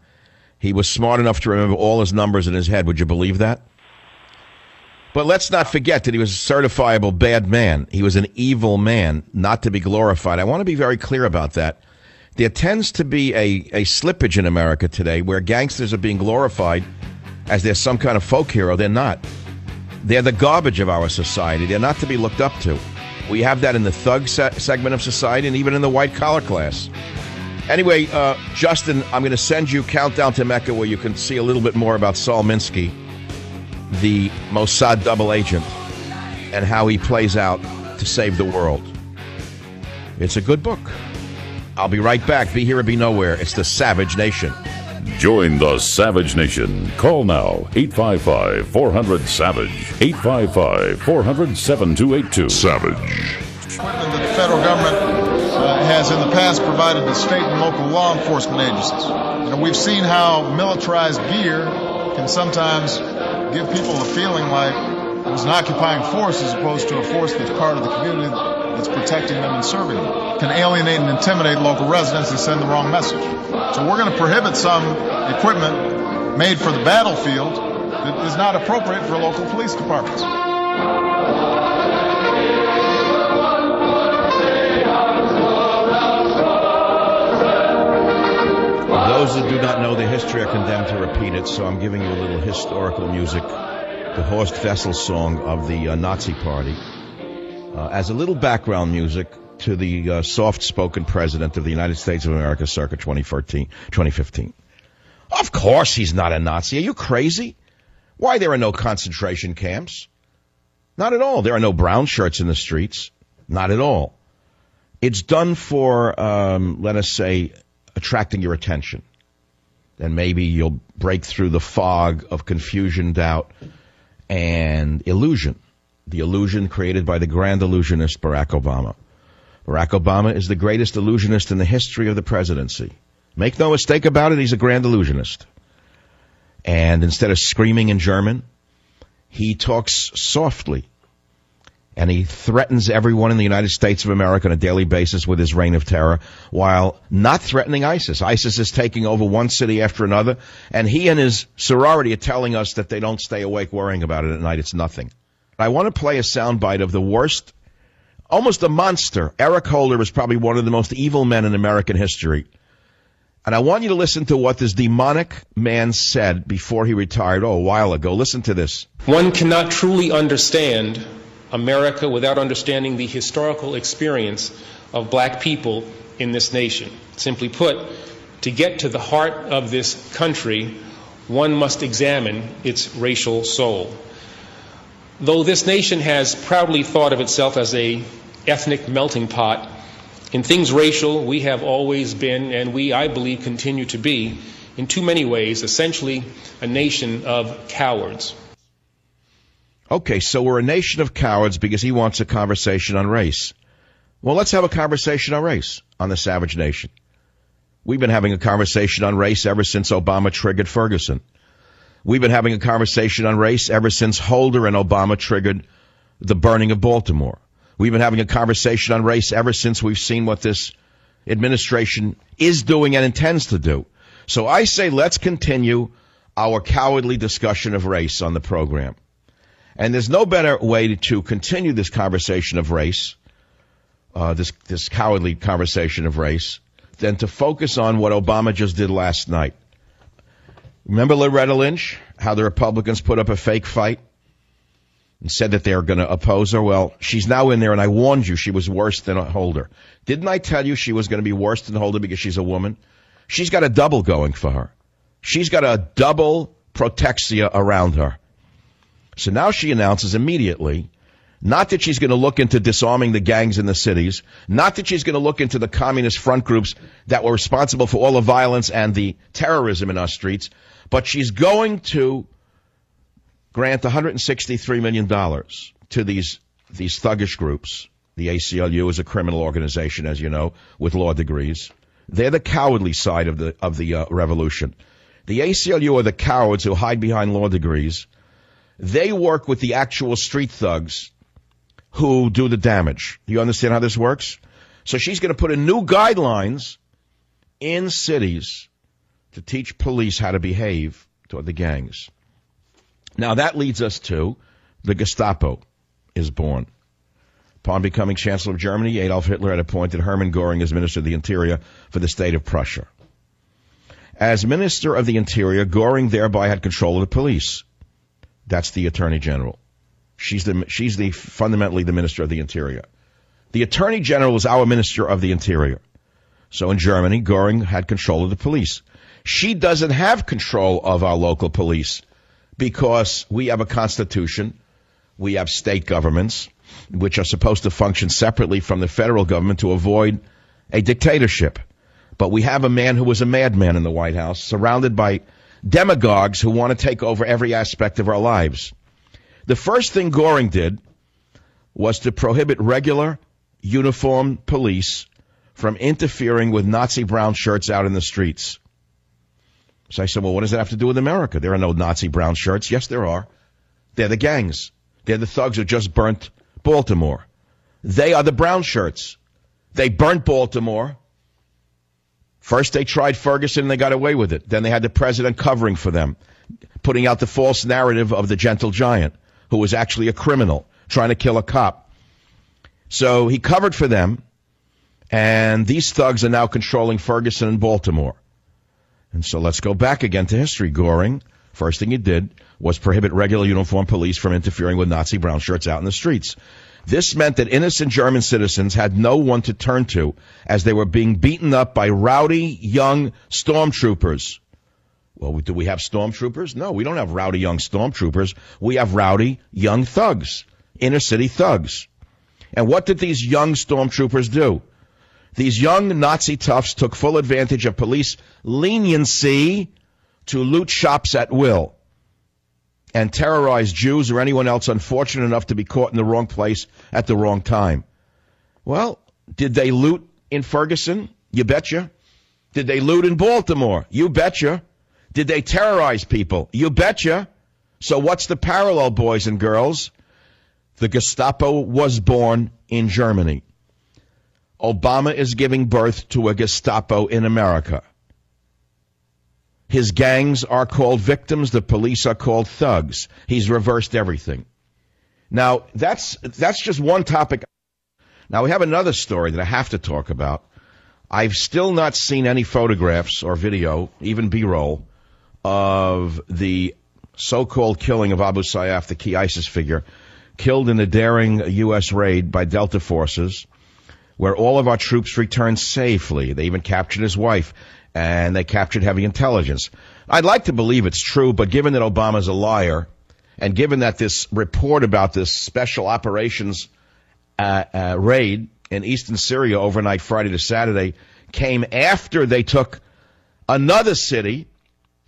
He was smart enough to remember all his numbers in his head. Would you believe that? But let's not forget that he was a certifiable bad man. He was an evil man, not to be glorified. I want to be very clear about that. There tends to be a, a slippage in America today where gangsters are being glorified as they're some kind of folk hero. They're not. They're the garbage of our society. They're not to be looked up to. We have that in the thug se- segment of society and even in the white collar class. Anyway, uh, Justin, I'm going to send you Countdown to Mecca where you can see a little bit more about Saul Minsky, the Mossad double agent, and how he plays out to save the world. It's a good book. I'll be right back. Be here or be nowhere. It's the Savage Nation. Join the Savage Nation. Call now 855 400 Savage. 855 400 7282. Savage. Equipment that the federal government uh, has in the past provided to state and local law enforcement agencies. You know, we've seen how militarized gear can sometimes give people a feeling like it was an occupying force as opposed to a force that's part of the community that's protecting them and serving them. Can alienate and intimidate local residents and send the wrong message. So we're going to prohibit some equipment made for the battlefield that is not appropriate for local police departments. Those that do not know the history are condemned to repeat it, so I'm giving you a little historical music, the Horst Wessel song of the uh, Nazi Party, uh, as a little background music to the uh, soft-spoken president of the United States of America circa 2014, 2015. Of course he's not a Nazi. Are you crazy? Why there are no concentration camps? Not at all. There are no brown shirts in the streets. Not at all. It's done for, um, let us say, attracting your attention. And maybe you'll break through the fog of confusion, doubt, and illusion. The illusion created by the grand illusionist Barack Obama. Barack Obama is the greatest illusionist in the history of the presidency. Make no mistake about it, he's a grand illusionist. And instead of screaming in German, he talks softly and he threatens everyone in the United States of America on a daily basis with his reign of terror while not threatening ISIS. ISIS is taking over one city after another, and he and his sorority are telling us that they don't stay awake worrying about it at night. It's nothing. I want to play a soundbite of the worst, almost a monster. Eric Holder is probably one of the most evil men in American history. And I want you to listen to what this demonic man said before he retired, oh, a while ago. Listen to this. One cannot truly understand America without understanding the historical experience of black people in this nation. Simply put, to get to the heart of this country, one must examine its racial soul. Though this nation has proudly thought of itself as a ethnic melting pot, in things racial, we have always been, and we, I believe, continue to be, in too many ways, essentially a nation of cowards. Okay, so we're a nation of cowards because he wants a conversation on race. Well, let's have a conversation on race on the Savage Nation. We've been having a conversation on race ever since Obama triggered Ferguson. We've been having a conversation on race ever since Holder and Obama triggered the burning of Baltimore. We've been having a conversation on race ever since we've seen what this administration is doing and intends to do. So I say let's continue our cowardly discussion of race on the program. And there's no better way to continue this conversation of race, uh, this, this cowardly conversation of race, than to focus on what Obama just did last night. Remember Loretta Lynch? How the Republicans put up a fake fight and said that they were going to oppose her? Well, she's now in there, and I warned you she was worse than a Holder. Didn't I tell you she was going to be worse than Holder because she's a woman? She's got a double going for her. She's got a double protexia around her. So now she announces immediately not that she's going to look into disarming the gangs in the cities, not that she's going to look into the communist front groups that were responsible for all the violence and the terrorism in our streets, but she's going to grant $163 million to these, these thuggish groups. The ACLU is a criminal organization, as you know, with law degrees. They're the cowardly side of the, of the uh, revolution. The ACLU are the cowards who hide behind law degrees. They work with the actual street thugs who do the damage. You understand how this works? So she's going to put in new guidelines in cities to teach police how to behave toward the gangs. Now that leads us to the Gestapo is born. Upon becoming Chancellor of Germany, Adolf Hitler had appointed Hermann Goering as Minister of the Interior for the state of Prussia. As Minister of the Interior, Goering thereby had control of the police. That's the Attorney General. She's the she's the fundamentally the Minister of the Interior. The Attorney General is our Minister of the Interior. So in Germany, Goering had control of the police. She doesn't have control of our local police because we have a constitution, we have state governments, which are supposed to function separately from the federal government to avoid a dictatorship. But we have a man who was a madman in the White House, surrounded by demagogues who want to take over every aspect of our lives. The first thing Goering did was to prohibit regular uniformed police from interfering with Nazi brown shirts out in the streets. So I said, well, what does that have to do with America? There are no Nazi brown shirts. Yes, there are. They're the gangs. They're the thugs who just burnt Baltimore. They are the brown shirts. They burnt Baltimore. First they tried Ferguson and they got away with it. Then they had the president covering for them, putting out the false narrative of the gentle giant, who was actually a criminal trying to kill a cop. So he covered for them, and these thugs are now controlling Ferguson and Baltimore. And so let's go back again to history. Goering, first thing he did was prohibit regular uniformed police from interfering with Nazi brown shirts out in the streets. This meant that innocent German citizens had no one to turn to as they were being beaten up by rowdy young stormtroopers. Well, do we have stormtroopers? No, we don't have rowdy young stormtroopers. We have rowdy young thugs, inner city thugs. And what did these young stormtroopers do? These young Nazi toughs took full advantage of police leniency to loot shops at will and terrorize Jews or anyone else unfortunate enough to be caught in the wrong place at the wrong time. Well, did they loot in Ferguson? You betcha. Did they loot in Baltimore? You betcha. Did they terrorize people? You betcha. So what's the parallel, boys and girls? The Gestapo was born in Germany. Obama is giving birth to a Gestapo in America. His gangs are called victims. The police are called thugs. He's reversed everything. Now, that's, that's just one topic. Now, we have another story that I have to talk about. I've still not seen any photographs or video, even B-roll, of the so-called killing of Abu Sayyaf, the key ISIS figure, killed in a daring U.S. raid by Delta forces, where all of our troops returned safely. They even captured his wife and they captured heavy intelligence. I'd like to believe it's true, but given that Obama's a liar, and given that this report about this special operations uh, uh, raid in eastern Syria overnight Friday to Saturday came after they took another city,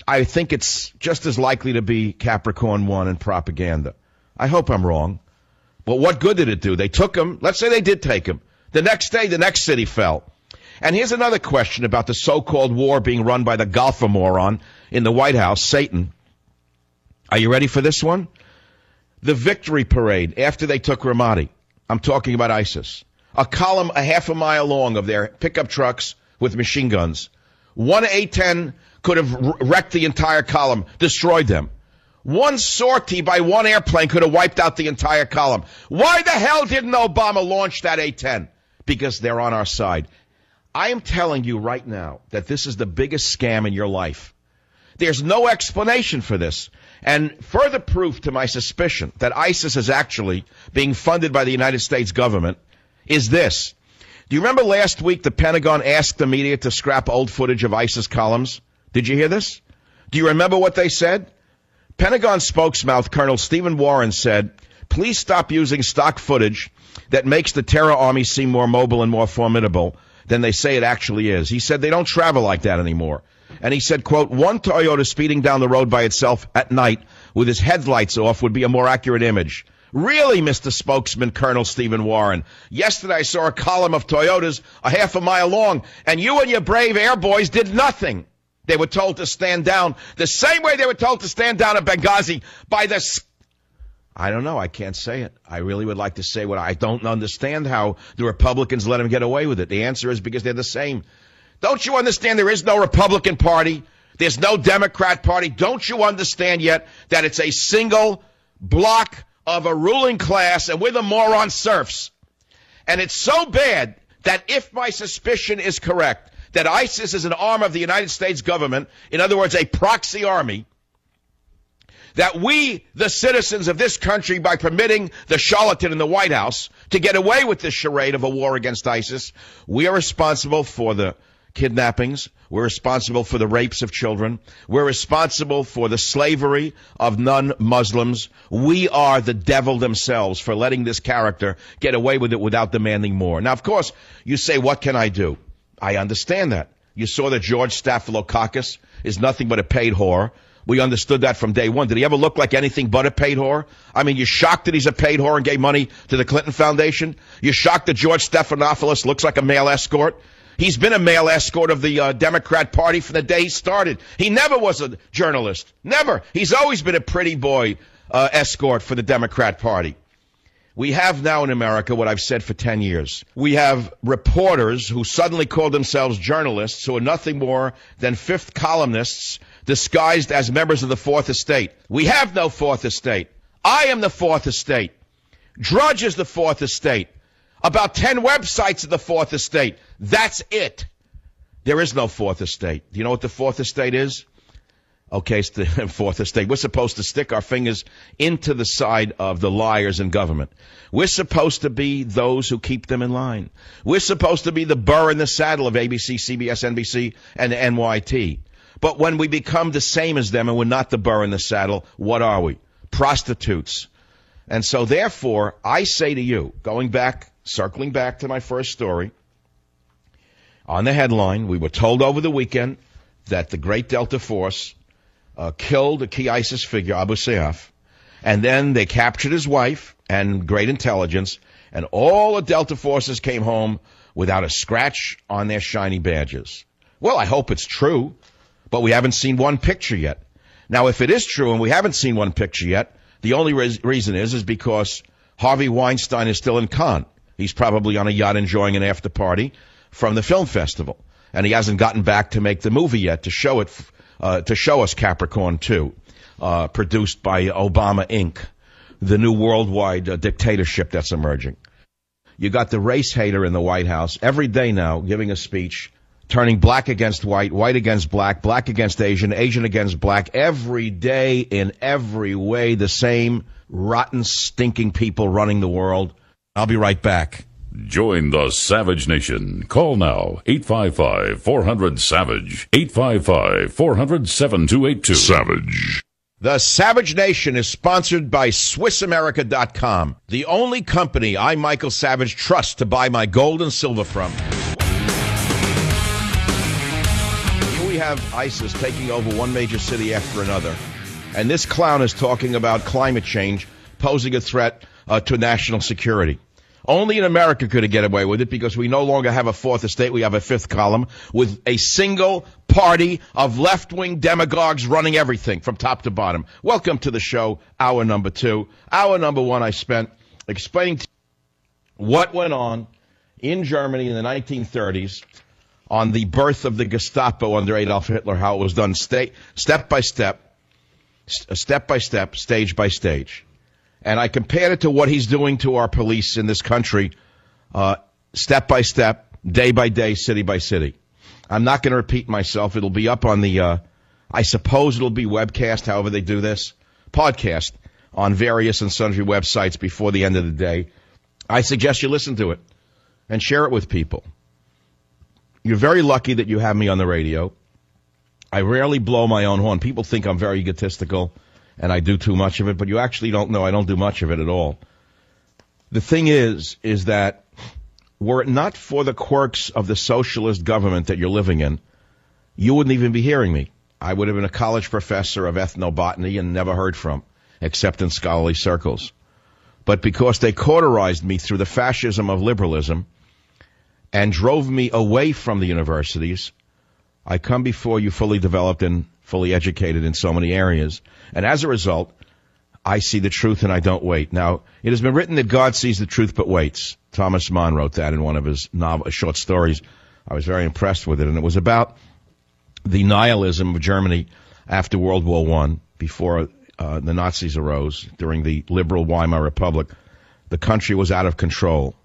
I think it's just as likely to be Capricorn 1 and propaganda. I hope I'm wrong. But what good did it do? They took him. Let's say they did take him. The next day, the next city fell. And here's another question about the so-called war being run by the golfer moron in the White House, Satan. Are you ready for this one? The victory parade after they took Ramadi. I'm talking about ISIS. a column a half a mile long of their pickup trucks with machine guns. One A-10 could have wrecked the entire column, destroyed them. One sortie by one airplane could have wiped out the entire column. Why the hell didn't Obama launch that A-10? Because they're on our side. I am telling you right now that this is the biggest scam in your life. There's no explanation for this. And further proof to my suspicion that ISIS is actually being funded by the United States government is this. Do you remember last week the Pentagon asked the media to scrap old footage of ISIS columns? Did you hear this? Do you remember what they said? Pentagon spokesmouth Colonel Stephen Warren said, please stop using stock footage that makes the terror army seem more mobile and more formidable than they say it actually is. He said they don't travel like that anymore. And he said, quote, one Toyota speeding down the road by itself at night with his headlights off would be a more accurate image. Really, Mr. Spokesman, Colonel Stephen Warren. Yesterday I saw a column of Toyotas a half a mile long, and you and your brave air boys did nothing. They were told to stand down the same way they were told to stand down at Benghazi by the. I don't know. I can't say it. I really would like to say what I don't understand how the Republicans let them get away with it. The answer is because they're the same. Don't you understand there is no Republican Party? There's no Democrat Party. Don't you understand yet that it's a single block of a ruling class and we're the moron serfs? And it's so bad that if my suspicion is correct, that ISIS is an arm of the United States government, in other words, a proxy army, that we, the citizens of this country, by permitting the charlatan in the White House to get away with this charade of a war against ISIS, we are responsible for the kidnappings. We're responsible for the rapes of children. We're responsible for the slavery of non-Muslims. We are the devil themselves for letting this character get away with it without demanding more. Now, of course, you say, what can I do? I understand that. You saw that George Staphylococcus is nothing but a paid whore. We understood that from day one. Did he ever look like anything but a paid whore? I mean, you're shocked that he's a paid whore and gave money to the Clinton Foundation? You're shocked that George Stephanopoulos looks like a male escort? He's been a male escort of the uh, Democrat Party from the day he started. He never was a journalist. Never. He's always been a pretty boy uh, escort for the Democrat Party. We have now in America what I've said for 10 years. We have reporters who suddenly call themselves journalists who are nothing more than fifth columnists disguised as members of the fourth estate. We have no fourth estate. I am the fourth estate. Drudge is the fourth estate. About 10 websites of the fourth estate. That's it. There is no fourth estate. Do you know what the fourth estate is? Okay, it's the fourth estate. We're supposed to stick our fingers into the side of the liars in government. We're supposed to be those who keep them in line. We're supposed to be the burr in the saddle of ABC, CBS, NBC, and NYT. But when we become the same as them and we're not the burr in the saddle, what are we? Prostitutes. And so therefore, I say to you, going back, circling back to my first story, on the headline, we were told over the weekend that the Great Delta Force uh, killed a key ISIS figure, Abu Sayyaf, and then they captured his wife and great intelligence, and all the Delta forces came home without a scratch on their shiny badges. Well, I hope it's true, but we haven't seen one picture yet. Now, if it is true and we haven't seen one picture yet, the only re- reason is is because Harvey Weinstein is still in Cannes. He's probably on a yacht enjoying an after party from the film festival, and he hasn't gotten back to make the movie yet to show it uh, to show us Capricorn 2, uh, produced by Obama Inc., the new worldwide uh, dictatorship that's emerging. You got the race hater in the White House every day now giving a speech, turning black against white, white against black, black against Asian, Asian against black, every day in every way, the same rotten, stinking people running the world. I'll be right back. Join the Savage Nation. Call now 855 400 Savage. 855 400 7282. Savage. The Savage Nation is sponsored by SwissAmerica.com, the only company I, Michael Savage, trust to buy my gold and silver from. We have ISIS taking over one major city after another. And this clown is talking about climate change posing a threat uh, to national security. Only in America could it get away with it because we no longer have a fourth estate. We have a fifth column with a single party of left-wing demagogues running everything from top to bottom. Welcome to the show, hour number two. Hour number one, I spent explaining what went on in Germany in the 1930s on the birth of the Gestapo under Adolf Hitler, how it was done sta- step by step, step by step, stage by stage. And I compared it to what he's doing to our police in this country, uh, step by step, day by day, city by city. I'm not going to repeat myself. It'll be up on the, uh, I suppose it'll be webcast, however they do this, podcast on various and sundry websites before the end of the day. I suggest you listen to it and share it with people. You're very lucky that you have me on the radio. I rarely blow my own horn. People think I'm very egotistical and I do too much of it, but you actually don't know I don't do much of it at all. The thing is, is that were it not for the quirks of the socialist government that you're living in, you wouldn't even be hearing me. I would have been a college professor of ethnobotany and never heard from, except in scholarly circles. But because they cauterized me through the fascism of liberalism and drove me away from the universities, I come before you fully developed and fully educated in so many areas. And as a result, I see the truth and I don't wait. Now, it has been written that God sees the truth but waits. Thomas Mann wrote that in one of his novel, short stories. I was very impressed with it, and it was about the nihilism of Germany after World War One, before uh, the Nazis arose during the liberal Weimar Republic. The country was out of control.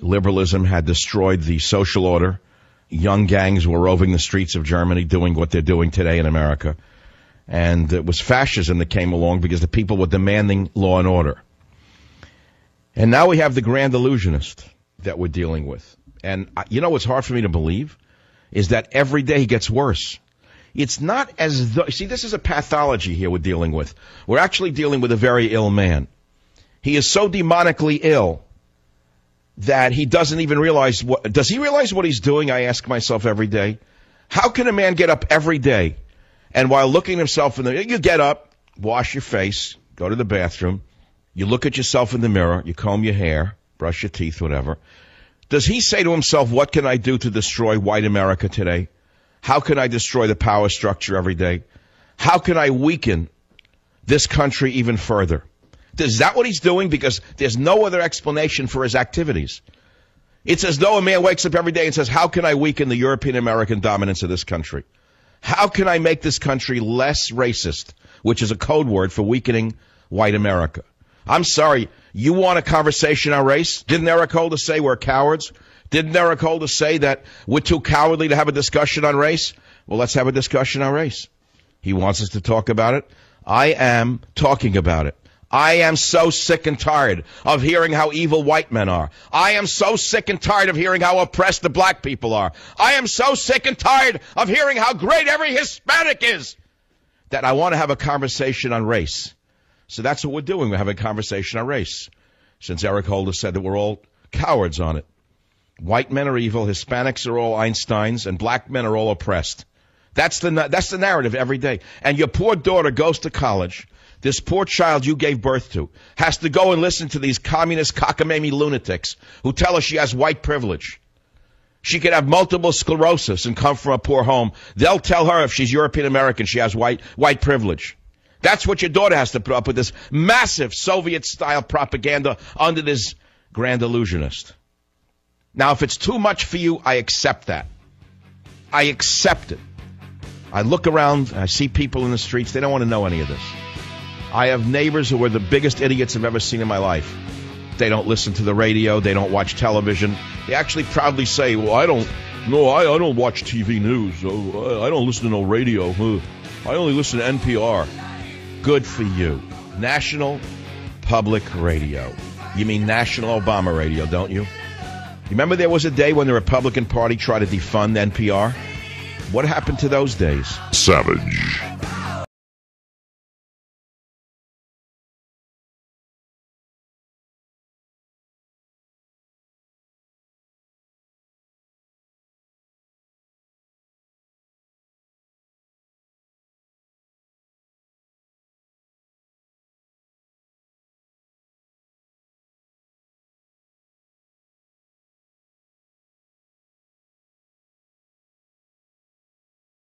Liberalism had destroyed the social order. Young gangs were roving the streets of Germany, doing what they're doing today in America and it was fascism that came along because the people were demanding law and order. And now we have the grand illusionist that we're dealing with. And uh, you know what's hard for me to believe is that every day he gets worse. It's not as though, see, this is a pathology here we're dealing with. We're actually dealing with a very ill man. He is so demonically ill that he doesn't even realize what, does he realize what he's doing? I ask myself every day. How can a man get up every day and while looking himself in the, you get up, wash your face, go to the bathroom, you look at yourself in the mirror, you comb your hair, brush your teeth, whatever. Does he say to himself, what can I do to destroy white America today? How can I destroy the power structure every day? How can I weaken this country even further? Is that what he's doing? Because there's no other explanation for his activities. It's as though a man wakes up every day and says, how can I weaken the European American dominance of this country? How can I make this country less racist, which is a code word for weakening white America? I'm sorry, you want a conversation on race? Didn't Eric Holder say we're cowards? Didn't Eric Holder say that we're too cowardly to have a discussion on race? Well, let's have a discussion on race. He wants us to talk about it. I am talking about it. I am so sick and tired of hearing how evil white men are. I am so sick and tired of hearing how oppressed the black people are. I am so sick and tired of hearing how great every Hispanic is that I want to have a conversation on race. So that's what we're doing. We're having a conversation on race. Since Eric Holder said that we're all cowards on it. White men are evil, Hispanics are all Einsteins, and black men are all oppressed. That's the, that's the narrative every day. And your poor daughter goes to college this poor child you gave birth to has to go and listen to these communist cockamamie lunatics who tell her she has white privilege. She could have multiple sclerosis and come from a poor home. They'll tell her if she's European American, she has white, white privilege. That's what your daughter has to put up with this massive Soviet style propaganda under this grand illusionist. Now, if it's too much for you, I accept that. I accept it. I look around, I see people in the streets, they don't want to know any of this. I have neighbors who are the biggest idiots I've ever seen in my life. They don't listen to the radio. They don't watch television. They actually proudly say, "Well, I don't. No, I, I don't watch TV news. Oh, I don't listen to no radio. I only listen to NPR." Good for you. National Public Radio. You mean National Obama Radio, don't? You remember there was a day when the Republican Party tried to defund NPR? What happened to those days? Savage.